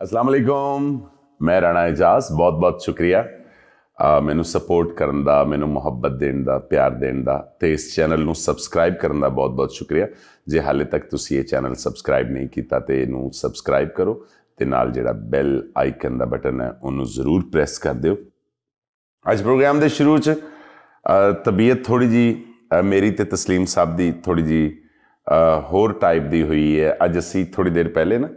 ਅਸਲਾਮ ਅਲੈਕੁਮ ਮੈਂ ਰਾਣਾ ਇਜਾਜ਼, ਬਹੁਤ ਬਹੁਤ ਸ਼ੁਕਰੀਆ। ਮੈਨੂੰ ਸਪੋਰਟ ਕਰਨ ਦਾ, ਮੈਨੂੰ ਮੁਹੱਬਤ ਦੇਣ ਦਾ, ਪਿਆਰ ਦੇਣ ਦਾ ਤੇ ਇਸ ਚੈਨਲ ਨੂੰ ਸਬਸਕ੍ਰਾਈਬ ਕਰਨ ਦਾ ਬਹੁਤ ਬਹੁਤ ਸ਼ੁਕਰੀਆ। ਜੇ ਹਾਲੇ ਤੱਕ ਤੁਸੀਂ ਇਹ ਚੈਨਲ ਸਬਸਕ੍ਰਾਈਬ ਨਹੀਂ ਕੀਤਾ ਤੇ ਇਹਨੂੰ ਸਬਸਕ੍ਰਾਈਬ ਕਰੋ ਤੇ ਨਾਲ ਜਿਹੜਾ ਬੈਲ ਆਈਕਨ ਦਾ ਬਟਨ ਹੈ, ਉਹਨੂੰ ਜ਼ਰੂਰ ਪ੍ਰੈਸ ਕਰ ਦਿਓ। ਅੱਜ ਪ੍ਰੋਗਰਾਮ ਦੇ ਸ਼ੁਰੂ ਚ ਤਬੀਅਤ ਥੋੜੀ ਜੀ ਮੇਰੀ ਤੇ ਤਸਲੀਮ ਸਾਹਿਬ ਦੀ ਥੋੜੀ ਜੀ ਹੋਰ ਟਾਈਪ ਦੀ ਹੋਈ ਹੈ। ਅੱਜ ਅਸੀਂ ਥੋੜੀ ਦੇਰ ਪਹਿਲੇ ਨਾ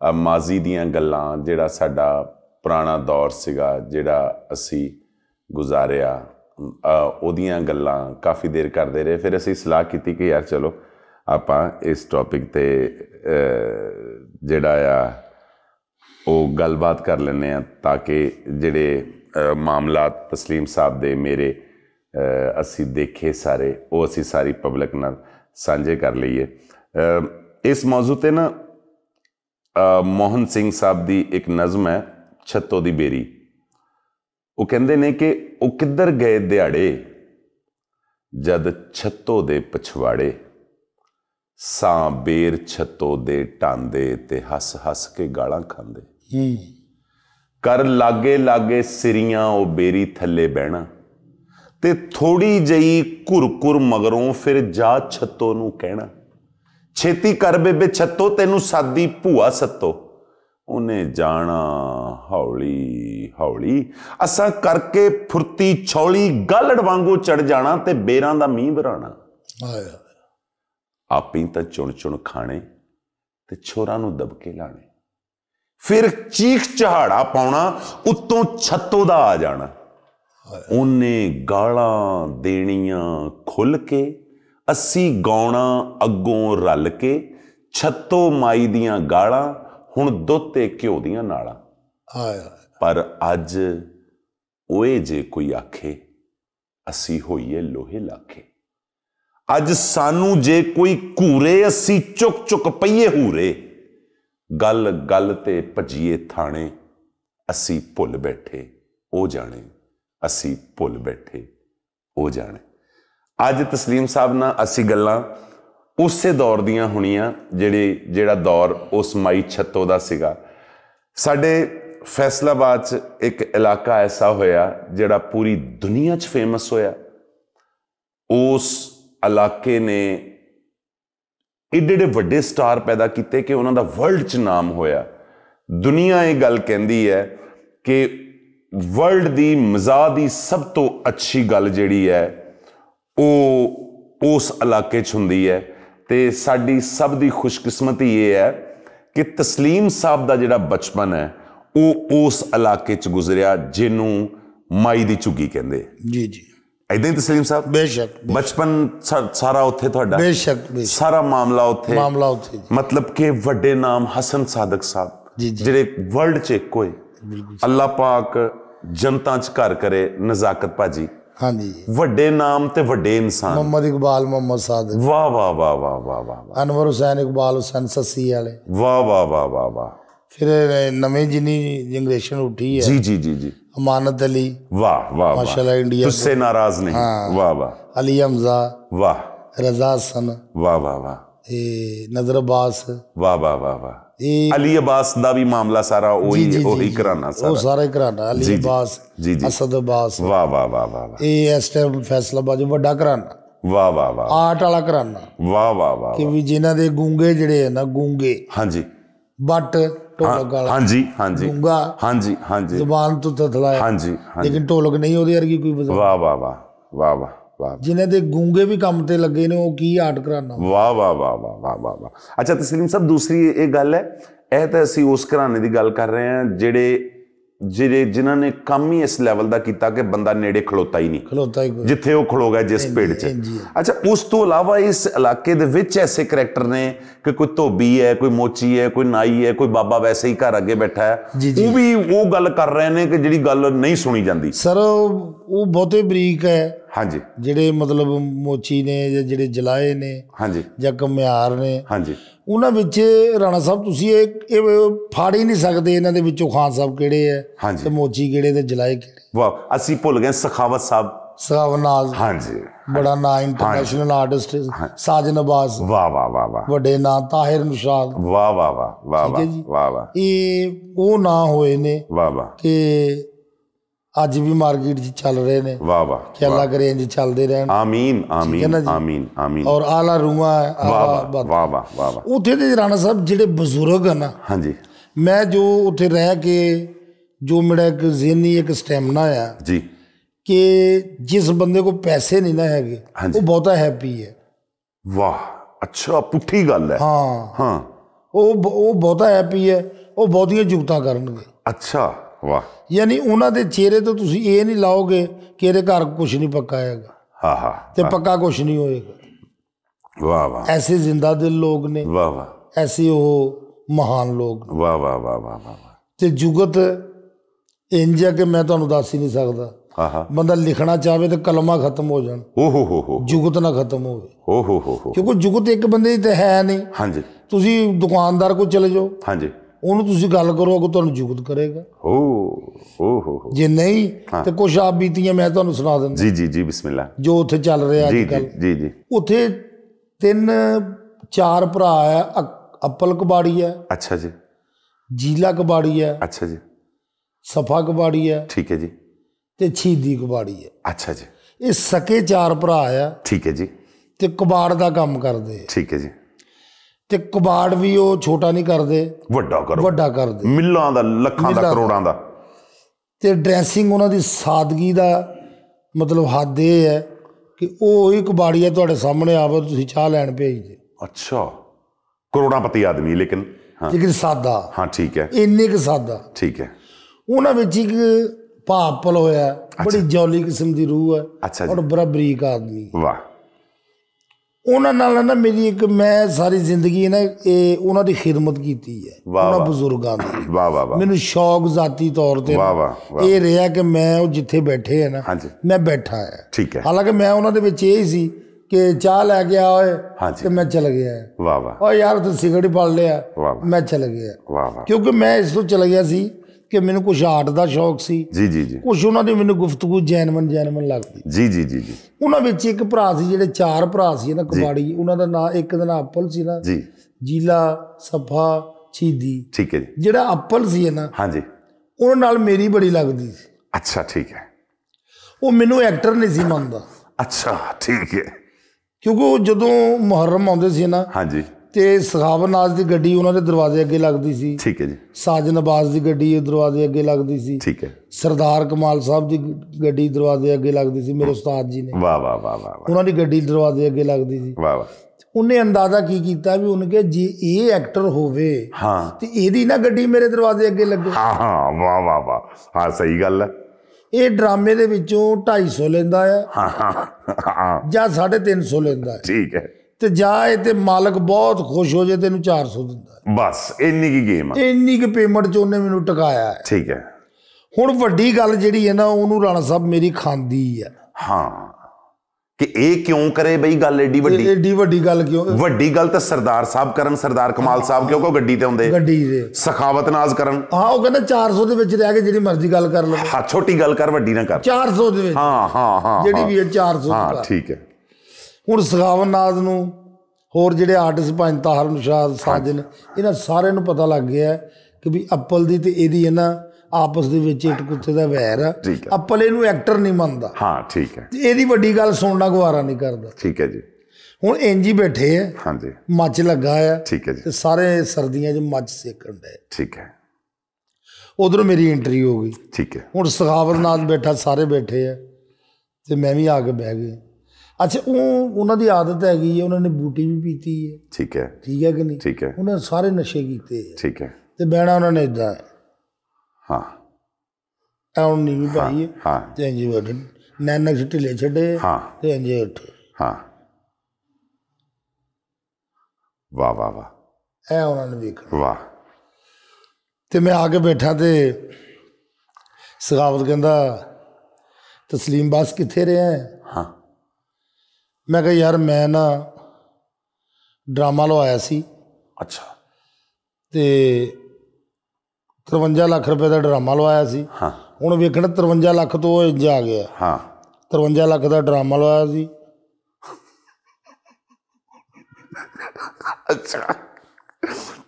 ਮਾਜ਼ੀ ਦੀਆਂ ਗੱਲਾਂ, ਜਿਹੜਾ ਸਾਡਾ ਪੁਰਾਣਾ ਦੌਰ ਸੀਗਾ, ਜਿਹੜਾ ਅਸੀਂ ਗੁਜ਼ਾਰਿਆ ਉਹਦੀਆਂ ਗੱਲਾਂ ਕਾਫੀ ਦੇਰ ਕਰਦੇ ਰਹੇ। ਫਿਰ ਅਸੀਂ ਸਲਾਹ ਕੀਤੀ ਕਿ ਯਾਰ ਚਲੋ, ਆਪਾਂ ਇਸ ਟੌਪਿਕ ਤੇ ਜਿਹੜਾ ਆ, ਉਹ ਗੱਲਬਾਤ ਕਰ ਲੈਂਦੇ ਆ ਤਾਂ ਕਿ ਜਿਹੜੇ ਮਾਮਲਾਤ ਤਸਲੀਮ ਸਾਹਿਬ ਦੇ ਮੇਰੇ ਅਸੀਂ ਦੇਖੇ ਸਾਰੇ, ਉਹ ਅਸੀਂ ਸਾਰੀ ਪਬਲਿਕ ਨਾਲ ਸਾਂਝੇ ਕਰ ਲਈਏ। ਇਸ ਮੌਜੂ ਤੇ ਨਾ ਮੋਹਨ ਸਿੰਘ ਸਾਹਿਬ ਦੀ ਇੱਕ ਨਜ਼ਮ ਹੈ ਛੱਤੋ ਦੀ ਬੇਰੀ। ਉਹ ਕਹਿੰਦੇ ਨੇ ਕਿ ਉਹ ਕਿੱਧਰ ਗਏ ਦਿਹਾੜੇ? ਜਦ ਛੱਤੋ ਦੇ ਪਛਵਾੜੇ ਸਾਂ ਬੇਰ ਛੱਤੋ ਦੇ ਟਾਂਦੇ ਤੇ ਹੱਸ ਹੱਸ ਕੇ ਗਾਲਾਂ ਖਾਂਦੇ। ਹੂੰ। ਕਰ ਲਾਗੇ ਲਾਗੇ ਸਿਰੀਆਂ ਉਹ ਬੇਰੀ ਥੱਲੇ ਬਹਿਣਾ ਤੇ ਥੋੜੀ ਜਈ ਘੁਰਕੁਰ ਮਗਰੋਂ ਫਿਰ ਜਾ ਛੱਤੋ ਨੂੰ ਕਹਿਣਾ। ਛੇਤੀ ਕਰ ਬੇਬੇ ਛੱਤੋ ਤੈਨੂੰ ਸਾਦੀ ਭੂਆ ਸੱਤੋ। ਉਹਨੇ ਜਾਣਾ ਹੌਲੀ ਹੌਲੀ। ਅਸਾਂ ਕਰਕੇ ਫੁਰਤੀ ਛੌਲੀ ਗਲੜ ਵਾਂਗੂ ਚੜ ਜਾਣਾ ਤੇ ਬੇਰਾਂ ਦਾ ਮੀਂਹ ਵਰਾਣਾ। ਆਇਆ ਆਪੀ ਤਾਂ ਚੁਣ ਚੁਣ ਖਾਣੇ ਤੇ ਛੋਰਾਂ ਨੂੰ ਦਬਕੇ ਲਾਣੇ। ਫਿਰ ਚੀਖ ਚਹਾੜਾ ਪਾਉਣਾ ਉੱਤੋਂ ਛੱਤੋ ਦਾ ਆ ਜਾਣਾ। ਉਹਨੇ ਗਾਲਾਂ ਦੇਣੀਆਂ ਖੁੱਲ ਕੇ ਅਸੀਂ ਗਾਉਣਾ ਅੱਗੋਂ ਰਲ ਕੇ ਛੱਤੋ ਮਾਈ ਦੀਆਂ ਗਾਲਾਂ ਹੁਣ ਦੁੱਧ ਤੇ ਘਿਓ ਦੀਆਂ ਨਾਲਾਂ। ਆਇਆ ਪਰ ਅੱਜ ਓਏ ਜੇ ਕੋਈ ਆਖੇ ਅਸੀਂ ਹੋਈਏ ਲੋਹੇ ਲਾਖੇ। ਅੱਜ ਸਾਨੂੰ ਜੇ ਕੋਈ ਘੂਰੇ ਅਸੀਂ ਚੁੱਕ ਚੁੱਕ ਪਈਏ ਹੂਰੇ। ਗੱਲ ਗੱਲ ਤੇ ਭਜੀਏ ਥਾਣੇ ਅਸੀਂ ਭੁੱਲ ਬੈਠੇ ਉਹ ਜਾਣੇ। ਅਸੀਂ ਭੁੱਲ ਬੈਠੇ ਉਹ ਜਾਣੇ। ਅੱਜ ਤਸਲੀਮ ਸਾਹਿਬ ਨਾਲ ਅਸੀਂ ਗੱਲਾਂ ਉਸੇ ਦੌਰ ਦੀਆਂ ਹੋਣੀਆਂ, ਜਿਹੜੇ, ਜਿਹੜਾ ਦੌਰ ਉਸ ਮਾਈ ਛੱਤੋ ਦਾ ਸੀਗਾ। ਸਾਡੇ ਫੈਸਲਾਬਾਦ ਚ ਇੱਕ ਇਲਾਕਾ ਐਸਾ ਹੋਇਆ ਜਿਹੜਾ ਪੂਰੀ ਦੁਨੀਆ 'ਚ ਫੇਮਸ ਹੋਇਆ। ਉਸ ਇਲਾਕੇ ਨੇ ਏਡੇ ਏਡੇ ਵੱਡੇ ਸਟਾਰ ਪੈਦਾ ਕੀਤੇ ਕਿ ਉਹਨਾਂ ਦਾ ਵਰਲਡ 'ਚ ਨਾਮ ਹੋਇਆ। ਦੁਨੀਆ ਇਹ ਗੱਲ ਕਹਿੰਦੀ ਹੈ ਕਿ ਵਰਲਡ ਦੀ ਮਜ਼ਾ ਦੀ ਸਭ ਤੋਂ ਅੱਛੀ ਗੱਲ ਜਿਹੜੀ ਹੈ ਉਹ ਉਸ ਇਲਾਕੇ 'ਚ ਹੁੰਦੀ ਹੈ ਤੇ ਸਾਡੀ ਸਭ ਦੀ ਖੁਸ਼ਕਿਸਮਤੀ ਇਹ ਹੈ ਕਿ ਤਸਲੀਮ ਸਾਹਿਬ ਦਾ ਜਿਹੜਾ ਬਚਪਨ ਹੈ ਉਹ ਉਸ ਇਲਾਕੇ 'ਚ ਗੁਜ਼ਰਿਆ ਜਿਹਨੂੰ ਮਾਈ ਦੀ ਝੁੱਗੀ ਕਹਿੰਦੇ। ਜੀ ਜੀ। ਐਦਾਂ ਹੀ ਤਸਲੀਮ ਸਾਹਿਬ? ਬੇਸ਼ੱਕ ਬਚਪਨ ਸਾਰਾ ਉੱਥੇ ਤੁਹਾਡਾ? ਬੇਸ਼ੱਕ ਸਾਰਾ ਮਾਮਲਾ ਉੱਥੇ? ਮਾਮਲਾ ਉੱਥੇ। ਮਤਲਬ ਕਿ ਵੱਡੇ ਨਾਮ ਹਸਨ ਸਾਦਕ ਸਾਹਿਬ। ਜਿਹੜੇ ਵਰਲਡ 'ਚ ਇੱਕੋ ਹੀ ਅੱਲਾਹ ਪਾਕ ਜਨਤਾ 'ਚ ਘਰ ਕਰੇ ਨਜ਼ਾਕਤ ਭਾਜੀ। ਹਾਂਜੀ ਵੱਡੇ ਨਾਮ ਤੇ ਵੱਡੇ ਇਨਸਾਨ ਮੁਹੰਮਦ ਇਕਬਾਲ ਮੁਹੰਮਦ ਸਾਦਕ ਵਾਹ ਵਾਹ ਵਾਹ ਵਾਹ ਵਾਹ ਵਾਹ ਵਾਹ ਅਨਵਰ ਹੁਸੈਨ ਇਕਬਾਲ ਹੁਸੈਨ ਸੱਸੀ ਵਾਲੇ ਵਾਹ ਵਾਹ ਵਾਹ ਵਾਹ ਵਾਹ ਫਿਰ ਇਹ ਨਵੀਂ ਜਿੰਨੀ ਜਨਰੇਸ਼ਨ ਉੱਠੀ ਹੈ ਜੀ ਜੀ ਜੀ ਜੀ ਅਮਾਨਤ ਅਲੀ ਵਾਹ ਵਾਹ ਮਾਸ਼ਾਅੱਲਾ ਵਾਹ ਇੰਡੀਆ ਤੁਸਸੇ ਨਾਰਾਜ਼ ਨਹੀਂ ਵਾਹ ਵਾਹ ਅਲੀ ਹਮਜ਼ਾ ਵਾਹ ਰਜ਼ਾ ਹਸਨ ਵਾਹ ਵਾਹ ਵਾਹ ਇਹ ਨਜ਼ਰ ਅਬਾਸ ਵਾਹ ਵਾਹ ਵਾਹ ਵਾਹ ਇਹ ਅਲੀ ਅਬਾਸ ਦਾ ਵੀ ਮਾਮਲਾ ਸਾਰਾ ਉਹੀ ਉਹੀ ਘਰਾਣਾ ਉਹ ਸਾਰਾ। ਸਾਰਾ ਘਰਾਣਾ ਅਲੀ ਅਬਾਸ ਜੀ ਜੀ। ਅਸਦ ਅਬਾਸ। ਵਾਹ ਵਾਹ ਵਾਹ ਵਾਹ ਵਾਹ। ਇਹ ਇਸ ਟਾਈਮ ਫੈਸਲਾਬਾਦ 'ਚ ਵੱਡਾ ਘਰਾਣਾ ਵਾਹ ਵਾਹ ਵਾਹ। ਆਰਟ ਵਾਲਾ ਘਰਾਣਾ ਵਾਹ ਵਾਹ ਵਾਹ ਕਿ ਵੀ ਜਿਨ੍ਹਾਂ ਦੇ ਗੂੰਗੇ ਜਿਹੜੇ ਆ ਨਾ ਗੂੰਗੇ। ਹਾਂਜੀ। ਬੱਟ ਢੋਲਕ ਵਾਲਾ। ਹਾਂਜੀ ਹਾਂਜੀ। ਗੂੰਗਾ। ਹਾਂਜੀ ਹਾਂਜੀ। ਜ਼ੁਬਾਨ ਤੋਂ ਤਥਲਾ ਹੈ ਹਾਂਜੀ ਹਾਂਜੀ। ਲੇਕਿਨ ਢੋਲਕ ਨਹੀਂ ਉਹਦੇ ਵਰਗੀ ਕੋਈ ਵਜਾ। ਵਾਹ ਵਾਹ ਵਾਹ ਵਾਹ ਵਾਹ। ਵਾਹ ਜਿਨ੍ਹਾਂ ਦੇ ਗੂੰਗੇ ਵੀ ਕੰਮ ਤੇ ਲੱਗੇ ਨੇ ਉਹ ਕੀ ਆਰਟ ਕਰਾਣਾ ਵਾਹ ਵਾਹ ਵਾਹ ਵਾਹ ਵਾਹ ਵਾਹ ਵਾਹ। ਅੱਛਾ ਤਸਲੀਮ ਸਾਹਿਬ ਦੂਸਰੀ ਇਹ ਗੱਲ ਹੈ ਇਹ ਤਾਂ ਅਸੀਂ ਉਸ ਘਰਾਣੇ ਦੀ ਗੱਲ ਕਰ ਰਹੇ ਹਾਂ ਜਿਹੜੇ ਜਿਹੜੇ ਜਿਨ੍ਹਾਂ ਨੇ ਕੰਮ ਹੀ ਇਸ ਲੈਵਲ ਦਾ ਕੀਤਾ ਕਿ ਬੰਦਾ ਨੇੜੇ ਖਲੋਤਾ ਹੀ ਨਹੀਂ। ਖਲੋਤਾ ਹੀ ਕੋਈ ਜਿੱਥੇ ਉਹ ਖਲੋ ਗਿਆ ਜਿਸ ਪੇੜ 'ਚ। ਅੱਛਾ ਉਸ ਤੋਂ ਇਲਾਵਾ ਇਸ ਇਲਾਕੇ ਦੇ ਵਿੱਚ ਐਸੇ ਕਰੈਕਟਰ ਨੇ ਕਿ ਕੋਈ ਧੋਬੀ ਹੈ ਕੋਈ ਮੋਚੀ ਹੈ ਕੋਈ ਨਾਈ ਹੈ ਕੋਈ ਬਾਬਾ ਵੈਸੇ ਹੀ ਘਰ ਅੱਗੇ ਬੈਠਾ ਹੈ। ਉਹ ਵੀ ਉਹ ਗੱਲ ਕਰ ਰਹੇ ਨੇ ਕਿ ਜਿਹੜੀ ਗੱਲ ਨਹੀਂ ਸੁਣੀ ਜਾਂਦੀ। ਸਰ ਉਹ ਬਹੁਤੇ ਬਰੀਕ ਹੈ। ਹਾਂਜੀ। ਜਿਹੜੇ ਮਤਲਬ ਮੋਚੀ ਨੇ ਜਾਂ ਜਿਹੜੇ ਜਲਾਏ ਨੇ ਹਾਂਜੀ। ਜਾਂ ਕਮਿਆਰ ਨੇ ਹਾਂਜੀ। ਉਹਨਾਂ ਵਿੱਚ ਰਾਣਾ ਸਾਹਿਬ ਤੁਸੀਂ ਇਹ ਇਹ ਫਾੜ ਹੀ ਨਹੀਂ ਸਕਦੇ ਇਹਨਾਂ ਦੇ ਵਿੱਚੋਂ ਖਾਨ ਸਾਹਿਬ ਕਿਹੜੇ ਹਾਂਜੀ। ਤੇ ਮੋਚੀ ਕਿਹੜੇ ਤੇ ਜਲਾਏ ਕਿਹੜੇ। ਵਾਹ ਅਸੀਂ ਭੁੱਲ ਗਏ ਸਖਾਵਤ ਸਾਹਿਬ। ਸਗਵਨਾਜ਼ ਹਾਂਜੀ। ਬੜਾ ਨਾਂ ਇੰਟਰਨੈਸ਼ਨਲ ਆਰਟਿਸਟ ਸਾਜਨ ਅਬਾਸ ਵਾਹ ਵਾਹ ਵਾਹ ਵਾਹ। ਵੱਡੇ ਨਾਂ ਤਾਹਿਰ ਨਿਸ਼ਾਦ। ਵਾਹ ਵਾਹ ਵਾਹ ਵਾਹ ਵਾਹ। ਵਾਹ ਇਹ ਉਹ ਨਾਂ ਹੋਏ ਨੇ ਵਾਹ ਵਾਹ। ਕਿ ਅੱਜ ਵੀ ਮਾਰਕੀਟ 'ਚ ਚੱਲ ਰਹੇ ਨੇ। ਵਾਹ ਵਾਹ ਕਿ ਅੱਲਾ ਕਰੇ ਇੰਜ ਚੱਲਦੇ ਰਹਿਣ। ਆਮੀਨ ਆਮੀਨ? ਆਮੀਨ ਆਮੀਨ। ਔਰ ਆਲਾ ਰੂਹਾਂ ਵਾਹ ਵਾਹ। ਵਾਹ ਵਾਹ ਉੱਥੇ ਦੇ ਰਾਣਾ ਸਾਹਿਬ ਜਿਹੜੇ ਬਜ਼ੁਰਗ ਹਨ ਹਾਂਜੀ। ਮੈਂ ਜੋ ਉੱਥੇ ਰਹਿ ਕੇ ਜੋ ਮੇਰਾ ਇੱਕ ਜ਼ਿਹਨੀ ਇੱਕ ਸਟੈਮਨਾ ਆ ਜੀ। ਕਿ ਜਿਸ ਬੰਦੇ ਕੋ ਪੈਸੇ ਨਹੀਂ ਨਾ ਹੈਗੇ। ਉਹ ਬਹੁਤਾ ਹੈਪੀ ਹੈ। ਵਾਹ ਅੱਛਾ ਪੁੱਠੀ ਗੱਲ ਹੈ। ਹਾਂ। ਹਾਂ। ਉਹ ਉਹ ਬਹੁਤਾ ਹੈਪੀ ਹੈ ਉਹ ਬਹੁਤੀਆਂ ਜੁਗਤਾਂ ਕਰਨਗੇ। ਅੱਛਾ। ਵਾਹ। ਯਾਨੀ ਉਹਨਾਂ ਦੇ ਚਿਹਰੇ ਤੋਂ ਤੁਸੀਂ ਇਹ ਨਹੀਂ ਲਾਓਗੇ ਕਿ ਇਹਦੇ ਘਰ ਕੁਝ ਨਹੀਂ ਪੱਕਾ ਹੈਗਾ। ਹਾਂ ਹਾਂ। ਤੇ ਪੱਕਾ ਕੁਝ ਨਹੀਂ ਹੋਏਗਾ। ਵਾਹ ਵਾਹ। ਐਸੇ ਜ਼ਿੰਦਾ ਦਿਲ ਲੋਕ ਨੇ। ਵਾਹ ਵਾਹ। ਐਸੇ ਉਹ ਮਹਾਨ ਲੋਕ। ਵਾਹ ਵਾਹ ਵਾਹ ਵਾਹ ਵਾਹ ਤੇ ਜੁਗਤ ਇੰਜ ਹੈ ਕਿ ਮੈਂ ਤੁਹਾਨੂੰ ਦੱਸ ਹੀ ਨਹੀਂ ਸਕਦਾ। ਹਾਂ ਹਾਂ। ਬੰਦਾ ਲਿਖਣਾ ਚਾਹਵੇ ਤੇ ਕਲਮਾ ਖਤਮ ਹੋ ਜਾਣ। ਓ ਹੋ ਹੋ ਹੋ। ਜੁਗਤ ਨਾ ਖਤਮ ਹੋਵੇ। ਓ ਹੋ ਹੋ ਹੋ। ਕਿਉਂਕਿ ਜੁਗਤ ਇੱਕ ਬੰਦੇ ਦੀ ਤਾਂ ਹੈ ਨਹੀਂ। ਹਾਂਜੀ। ਤੁਸੀਂ ਦੁਕਾਨਦਾਰ ਕੋਲ ਚਲੇ ਜਾਓ। ਹਾਂਜੀ। ਉਹਨੂੰ ਤੁਸੀਂ ਗੱਲ ਕਰੋ ਅਗੋ ਤੁਹਾਨੂੰ ਜੁਗਤ ਕਰੇਗਾ। ਓ ਹੋ ਹੋ ਜੇ ਨਹੀਂ ਤੇ ਕੁਛ ਆਪ ਬੀਤੀਆਂ ਮੈਂ ਤੁਹਾਨੂੰ ਸੁਣਾ ਦਿੰਦਾ। ਜੀ ਜੀ ਜੀ ਬਿਸਮਿਲ੍ਲਾ। ਜੋ ਉੱਥੇ ਚੱਲ ਰਿਹਾ ਅੱਜ ਕੱਲ ਜੀ ਜੀ। ਉੱਥੇ ਤਿੰਨ ਚਾਰ ਭਰਾ ਆ ਅੱਪਲ ਕਬਾੜੀ ਹੈ। ਅੱਛਾ ਜੀ। ਜੀਲਾ ਕਬਾੜੀ ਹੈ। ਅੱਛਾ ਜੀ। ਸਫਾ ਕਬਾੜੀ ਹੈ। ਠੀਕ ਹੈ ਜੀ। ਤੇ ਛੀਦੀ ਕਬਾੜੀ ਹੈ। ਅੱਛਾ ਜੀ। ਇਹ ਸਕੇ ਚਾਰ ਭਰਾ ਆ ਠੀਕ ਹੈ ਜੀ। ਤੇ ਕਬਾੜ ਦਾ ਕੰਮ ਕਰਦੇ ਆ ਠੀਕ ਹੈ ਜੀ। ਤੇ ਕਬਾੜ ਵੀ ਉਹ ਛੋਟਾ ਨਹੀਂ ਕਰਦੇ। ਵੱਡਾ ਕਰੋ। ਵੱਡਾ ਕਰਦੇ। ਮਿੱਲਾਂ ਦਾ ਲੱਖਾਂ ਦਾ ਦਾ। ਕਰੋੜਾਂ ਦਾ। ਤੇ ਡਰੈਸਿੰਗ ਉਹਨਾਂ ਦੀ ਸਾਦਗੀ ਦਾ ਮਤਲਬ ਹੱਦ ਇਹ ਹੈ ਕਿ ਉਹ ਹੀ ਕਬਾੜੀਆ ਤੁਹਾਡੇ ਸਾਹਮਣੇ ਆਵੇ ਤੁਸੀਂ ਚਾਹ ਲੈਣ ਭੇਜਦੇ। ਅੱਛਾ। ਕਰੋੜਾਂਪਤੀ ਆਦਮੀ ਲੇਕਿਨ ਹਾਂ। ਲੇਕਿਨ ਸਾਦਾ। ਹਾਂ ਠੀਕ ਹੈ। ਇੰਨੇ ਕੁ ਸਾਦਾ। ਠੀਕ ਹੈ। ਉਹਨਾਂ ਵਿੱਚ ਇੱਕ ਭਾਪਲ ਹੋਇਆ ਬੜੀ ਜੌਲੀ ਕਿਸਮ ਦੀ ਰੂਹ ਹੈ ਔਰ ਬੜਾ ਬਰੀਕ ਆਦਮੀ। ਵਾਹ। ਉਹਨਾਂ ਨਾਲ ਨਾ ਮੇਰੀ ਇੱਕ ਮੈਂ ਸਾਰੀ ਜ਼ਿੰਦਗੀ ਨਾ ਇਹ ਉਹਨਾਂ ਦੀ ਖਿਦਮਤ ਕੀਤੀ ਹੈ ਉਹਨਾਂ। ਬਜ਼ੁਰਗਾਂ ਦੀ। ਵਾਹ ਵਾਹ ਮੈਨੂੰ ਸ਼ੌਕ ਜ਼ਾਤੀ ਤੌਰ ਤੇ ਵਾਹ ਵਾਹ ਇਹ ਰਿਹਾ ਕਿ ਮੈਂ ਉਹ ਜਿੱਥੇ ਬੈਠੇ ਆ ਨਾ ਮੈਂ ਬੈਠਾ ਆ। ਠੀਕ ਹੈ। ਹਾਲਾਂਕਿ ਮੈਂ ਉਹਨਾਂ ਦੇ ਵਿੱਚ ਇਹ ਹੀ ਸੀ ਕਿ ਚਾਹ ਲੈ ਕੇ ਆ ਓਏ ਤੇ ਮੈਂ ਚਲ ਗਿਆ। ਵਾਹ ਵਾਹ। ਓ ਯਾਰ ਤੂੰ ਸਿਗਰਟ ਹੀ ਪੜ ਲਿਆ ਮੈਂ ਚਲ ਗਿਆ। ਵਾਹ ਵਾਹ। ਕਿਉਂਕਿ ਮੈਂ ਇਸ ਤੋਂ ਚਲ ਗਿਆ ਸੀ ਕਿ ਮੈਨੂੰ ਕੁਝ ਆਰਟ ਦਾ ਸ਼ੌਕ ਸੀ। ਜੀ ਜੀ ਜੀ। ਕੁਝ ਉਹਨਾਂ ਦੀ ਮੈਨੂੰ ਗੁਫ਼ਤਗੂ ਜੈਨਮਨ ਜੈਨਮਨ ਲੱਗਦੀ। ਜੀ ਜੀ ਜੀ ਜੀ। ਉਹਨਾਂ ਵਿੱਚ ਇੱਕ ਭਰਾ ਸੀ ਜਿਹੜੇ ਚਾਰ ਭਰਾ ਸੀ ਨਾ ਕਬਾੜੀ। ਉਹਨਾਂ ਦਾ ਨਾਂ ਇੱਕ ਦਾ ਨਾਂ ਅੱਪਲ ਸੀ ਨਾ। ਜੀ। ਜੀਲਾ ਸਫਾ ਛੀਦੀ। ਠੀਕ ਹੈ ਜੀ। ਜਿਹੜਾ ਅੱਪਲ ਸੀ ਨਾ ਹਾਂਜੀ। ਉਹਨਾਂ ਨਾਲ ਮੇਰੀ ਬੜੀ ਲੱਗਦੀ ਸੀ। ਅੱਛਾ ਠੀਕ ਹੈ। ਉਹ ਮੈਨੂੰ ਐਕਟਰ ਨਹੀਂ ਸੀ ਮੰਨਦਾ। ਅੱਛਾ ਠੀਕ ਹੈ। ਕਿਉਂਕਿ ਉਹ ਜਦੋਂ ਮੁਹਰਮ ਆਉਂਦੇ ਸੀ ਨਾ ਹਾਂਜੀ। ਤੇ ਸਖਾਵਨਾਜ਼ ਦੀ ਗੱਡੀ ਉਹਨਾਂ ਦੇ ਦਰਵਾਜ਼ੇ ਅੱਗੇ ਲੱਗਦੀ ਸੀ। ਠੀਕ ਹੈ ਜੀ। ਸਾਜਨ ਅਬਾਸ ਦੀ ਗੱਡੀ ਇਹ ਦਰਵਾਜ਼ੇ ਅੱਗੇ ਲੱਗਦੀ ਸੀ। ਠੀਕ ਹੈ। ਸਰਦਾਰ ਕਮਾਲ ਸਾਹਿਬ ਦੀ ਗੱਡੀ ਦਰਵਾਜ਼ੇ ਅੱਗੇ ਲੱਗਦੀ ਸੀ ਮੇਰੇ ਉਸਤਾਦ ਜੀ ਨੇ। ਵਾਹ ਵਾਹ ਵਾਹ ਵਾਹ ਉਹਨਾਂ ਦੀ ਗੱਡੀ ਦਰਵਾਜ਼ੇ ਅੱਗੇ ਲੱਗਦੀ ਸੀ। ਵਾਹ ਵਾਹ। ਉਹਨੇ ਅੰਦਾਜ਼ਾ ਕੀ ਕੀਤਾ ਵੀ ਉਹਨੇ ਕਿਹਾ ਜੇ ਇਹ ਐਕਟਰ ਹੋਵੇ ਹਾਂ। ਤੇ ਇਹਦੀ ਨਾ ਗੱਡੀ ਮੇਰੇ ਦਰਵਾਜ਼ੇ ਅੱਗੇ ਲੱਗੇ। ਹਾਂ ਹਾਂ ਵਾਹ ਵਾਹ ਵਾਹ। ਹਾਂ ਸਹੀ ਗੱਲ ਹੈ। ਇਹ ਡਰਾਮੇ ਦੇ ਵਿੱਚੋਂ 250 ਲੈਂਦਾ ਆ ਹਾਂ ਹਾਂ ਹਾਂ। ਜਾਂ 350 ਲੈਂਦਾ ਹੈ ਠੀਕ ਹੈ। ਤੇ ਜਾਂ ਇਹ ਤੇ ਮਾਲਕ ਬਹੁਤ ਖੁਸ਼ ਹੋ ਜੇ ਤੈਨੂੰ 400 ਦਿੰਦਾ। ਬਸ ਇੰਨੀ ਕੀ ਗੇਮ ਆ? ਇੰਨੀ ਕੁ ਪੇਮੈਂਟ ਚ ਉਹਨੇ ਮੈਨੂੰ ਟਿਕਾਇਆ ਹੈ। ਠੀਕ ਹੈ। ਹੁਣ ਵੱਡੀ ਗੱਲ ਜਿਹੜੀ ਹੈ ਨਾ ਉਹਨੂੰ ਰਾਣਾ ਸਾਹਿਬ ਮੇਰੀ ਖਾਂਦੀ ਹੈ ਹਾਂ। ਕਿ ਇਹ ਕਿਉਂ ਕਰੇ ਬਈ ਗੱਲ ਏਡੀ ਵੱਡੀ? ਏਡੀ ਵੱਡੀ ਗੱਲ ਕਿਉਂ? ਵੱਡੀ ਗੱਲ ਤਾਂ ਸਰਦਾਰ ਸਾਹਿਬ ਕਰਨ ਸਰਦਾਰ ਕਮਾਲ ਸਾਹਿਬ ਕਿਉਂਕਿ ਉਹ ਗੱਡੀ ਤੇ ਆਉਂਦੇ। ਗੱਡੀ ਦੇ। ਸਖਾਵਤ ਨਾਜ਼ ਕਰਨ। ਹਾਂ ਉਹ ਕਹਿੰਦਾ 400 ਦੇ ਵਿੱਚ ਰਹਿ ਕੇ ਜਿਹੜੀ ਮਰਜ਼ੀ ਗੱਲ ਕਰ ਲਵੇ। ਹਾਂ ਛੋਟੀ ਗੱਲ ਕਰ ਵੱਡੀ ਨਾ ਕਰ। 400 ਦੇ ਵਿੱਚ। ਹਾਂ ਹਾਂ ਹਾਂ ਜਿਹੜੀ। ਵੀ ਹੈ 400 ਹਾਂ ਠੀਕ ਹੈ। ਹੁਣ ਸਖਾਵਨ ਨਾਜ਼ ਨੂੰ ਹੋਰ ਜਿਹੜੇ ਆਰਟਿਸਟ ਭਾਂ ਤਾਹਰ ਨਿਸ਼ਾਦ ਸਾਜਨ ਇਹਨਾਂ ਸਾਰਿਆਂ ਨੂੰ ਪਤਾ ਲੱਗ ਗਿਆ ਕਿ ਵੀ ਅੱਪਲ ਦੀ ਤੇ ਇਹਦੀ ਹੈ ਨਾ ਆਪਸ ਦੇ ਵਿੱਚ ਇੱਕ ਕੁੱਤੇ ਦਾ ਵੈਰ ਆ। ਅੱਪਲ ਇਹਨੂੰ ਐਕਟਰ ਨਹੀਂ ਮੰਨਦਾ। ਹਾਂ ਠੀਕ ਹੈ। ਇਹਦੀ ਵੱਡੀ ਗੱਲ ਸੁਣਨਾ ਗਵਾਰਾ ਨਹੀਂ ਕਰਦਾ। ਠੀਕ ਹੈ ਜੀ। ਹੁਣ ਇੰਜ ਹੀ ਬੈਠੇ ਆ। ਹਾਂਜੀ। ਮੱਚ ਲੱਗਾ ਆ। ਠੀਕ ਹੈ ਜੀ। ਤੇ ਸਾਰੇ ਸਰਦੀਆਂ 'ਚ ਮੱਚ ਸੇਕਣ ਦੇ ਠੀਕ ਹੈ। ਉਧਰੋਂ ਮੇਰੀ ਐਂਟਰੀ ਹੋ ਗਈ। ਠੀਕ ਹੈ। ਹੁਣ ਸਖਾਵਤ ਨਾਲ ਬੈਠਾ ਸਾਰੇ ਬੈਠੇ ਆ। ਤੇ ਮੈਂ ਵੀ ਆ ਕੇ ਬਹਿ ਗਿਆ ਅੱਛਾ ਉਹ ਉਹਨਾਂ ਦੀ ਆਦਤ ਹੈਗੀ ਹੈ ਉਹਨਾਂ ਨੇ ਬੂਟੀ ਵੀ ਪੀਤੀ ਹੈ ਠੀਕ ਹੈ ਠੀਕ ਹੈ ਕਿ ਨਹੀਂ ਠੀਕ ਹੈ ਉਹਨਾਂ ਨੇ ਸਾਰੇ ਨਸ਼ੇ ਕੀਤੇ ਆ ਠੀਕ ਹੈ ਤੇ ਬਹਿਣਾ ਉਹਨਾਂ ਨੇ ਇਦਾਂ ਹਾਂ ਐਉਂ ਨਹੀਂ ਪਾਈ ਹੈ ਹਾਂ ਤੇ ਇੰਜ ਬੈਠੇ ਨੈਨਕ ਢਿੱਲੇ ਛੱਡੇ ਹਾਂ ਤੇ ਇੰਜ ਉੱਠੇ ਹਾਂ ਵਾਹ ਵਾਹ ਵਾਹ ਐ ਉਹਨਾਂ ਨੇ ਵੇਖਣਾ ਵਾਹ ਤੇ ਮੈਂ ਆ ਕੇ ਬੈਠਾ ਤੇ ਸਖਾਵਤ ਕਹਿੰਦਾ ਤਸਲੀਮ ਬਾਸ ਕਿੱਥੇ ਰਿਹਾ ਹੈ? ਮੈਂ ਕਿਹਾ ਯਾਰ ਮੈਂ ਨਾ ਡਰਾਮਾ ਲਵਾਇਆ ਸੀ। ਅੱਛਾ। ਤੇ 53 ਲੱਖ ਰੁਪਏ ਦਾ ਡਰਾਮਾ ਲਵਾਇਆ ਸੀ। ਹਾਂ। ਹੁਣ ਵੇਖਣ 53 ਲੱਖ ਤੋਂ ਇੰਜ ਆ ਗਿਆ। ਹਾਂ। 53 ਲੱਖ ਦਾ ਡਰਾਮਾ ਲਵਾਇਆ ਸੀ। ਅੱਛਾ।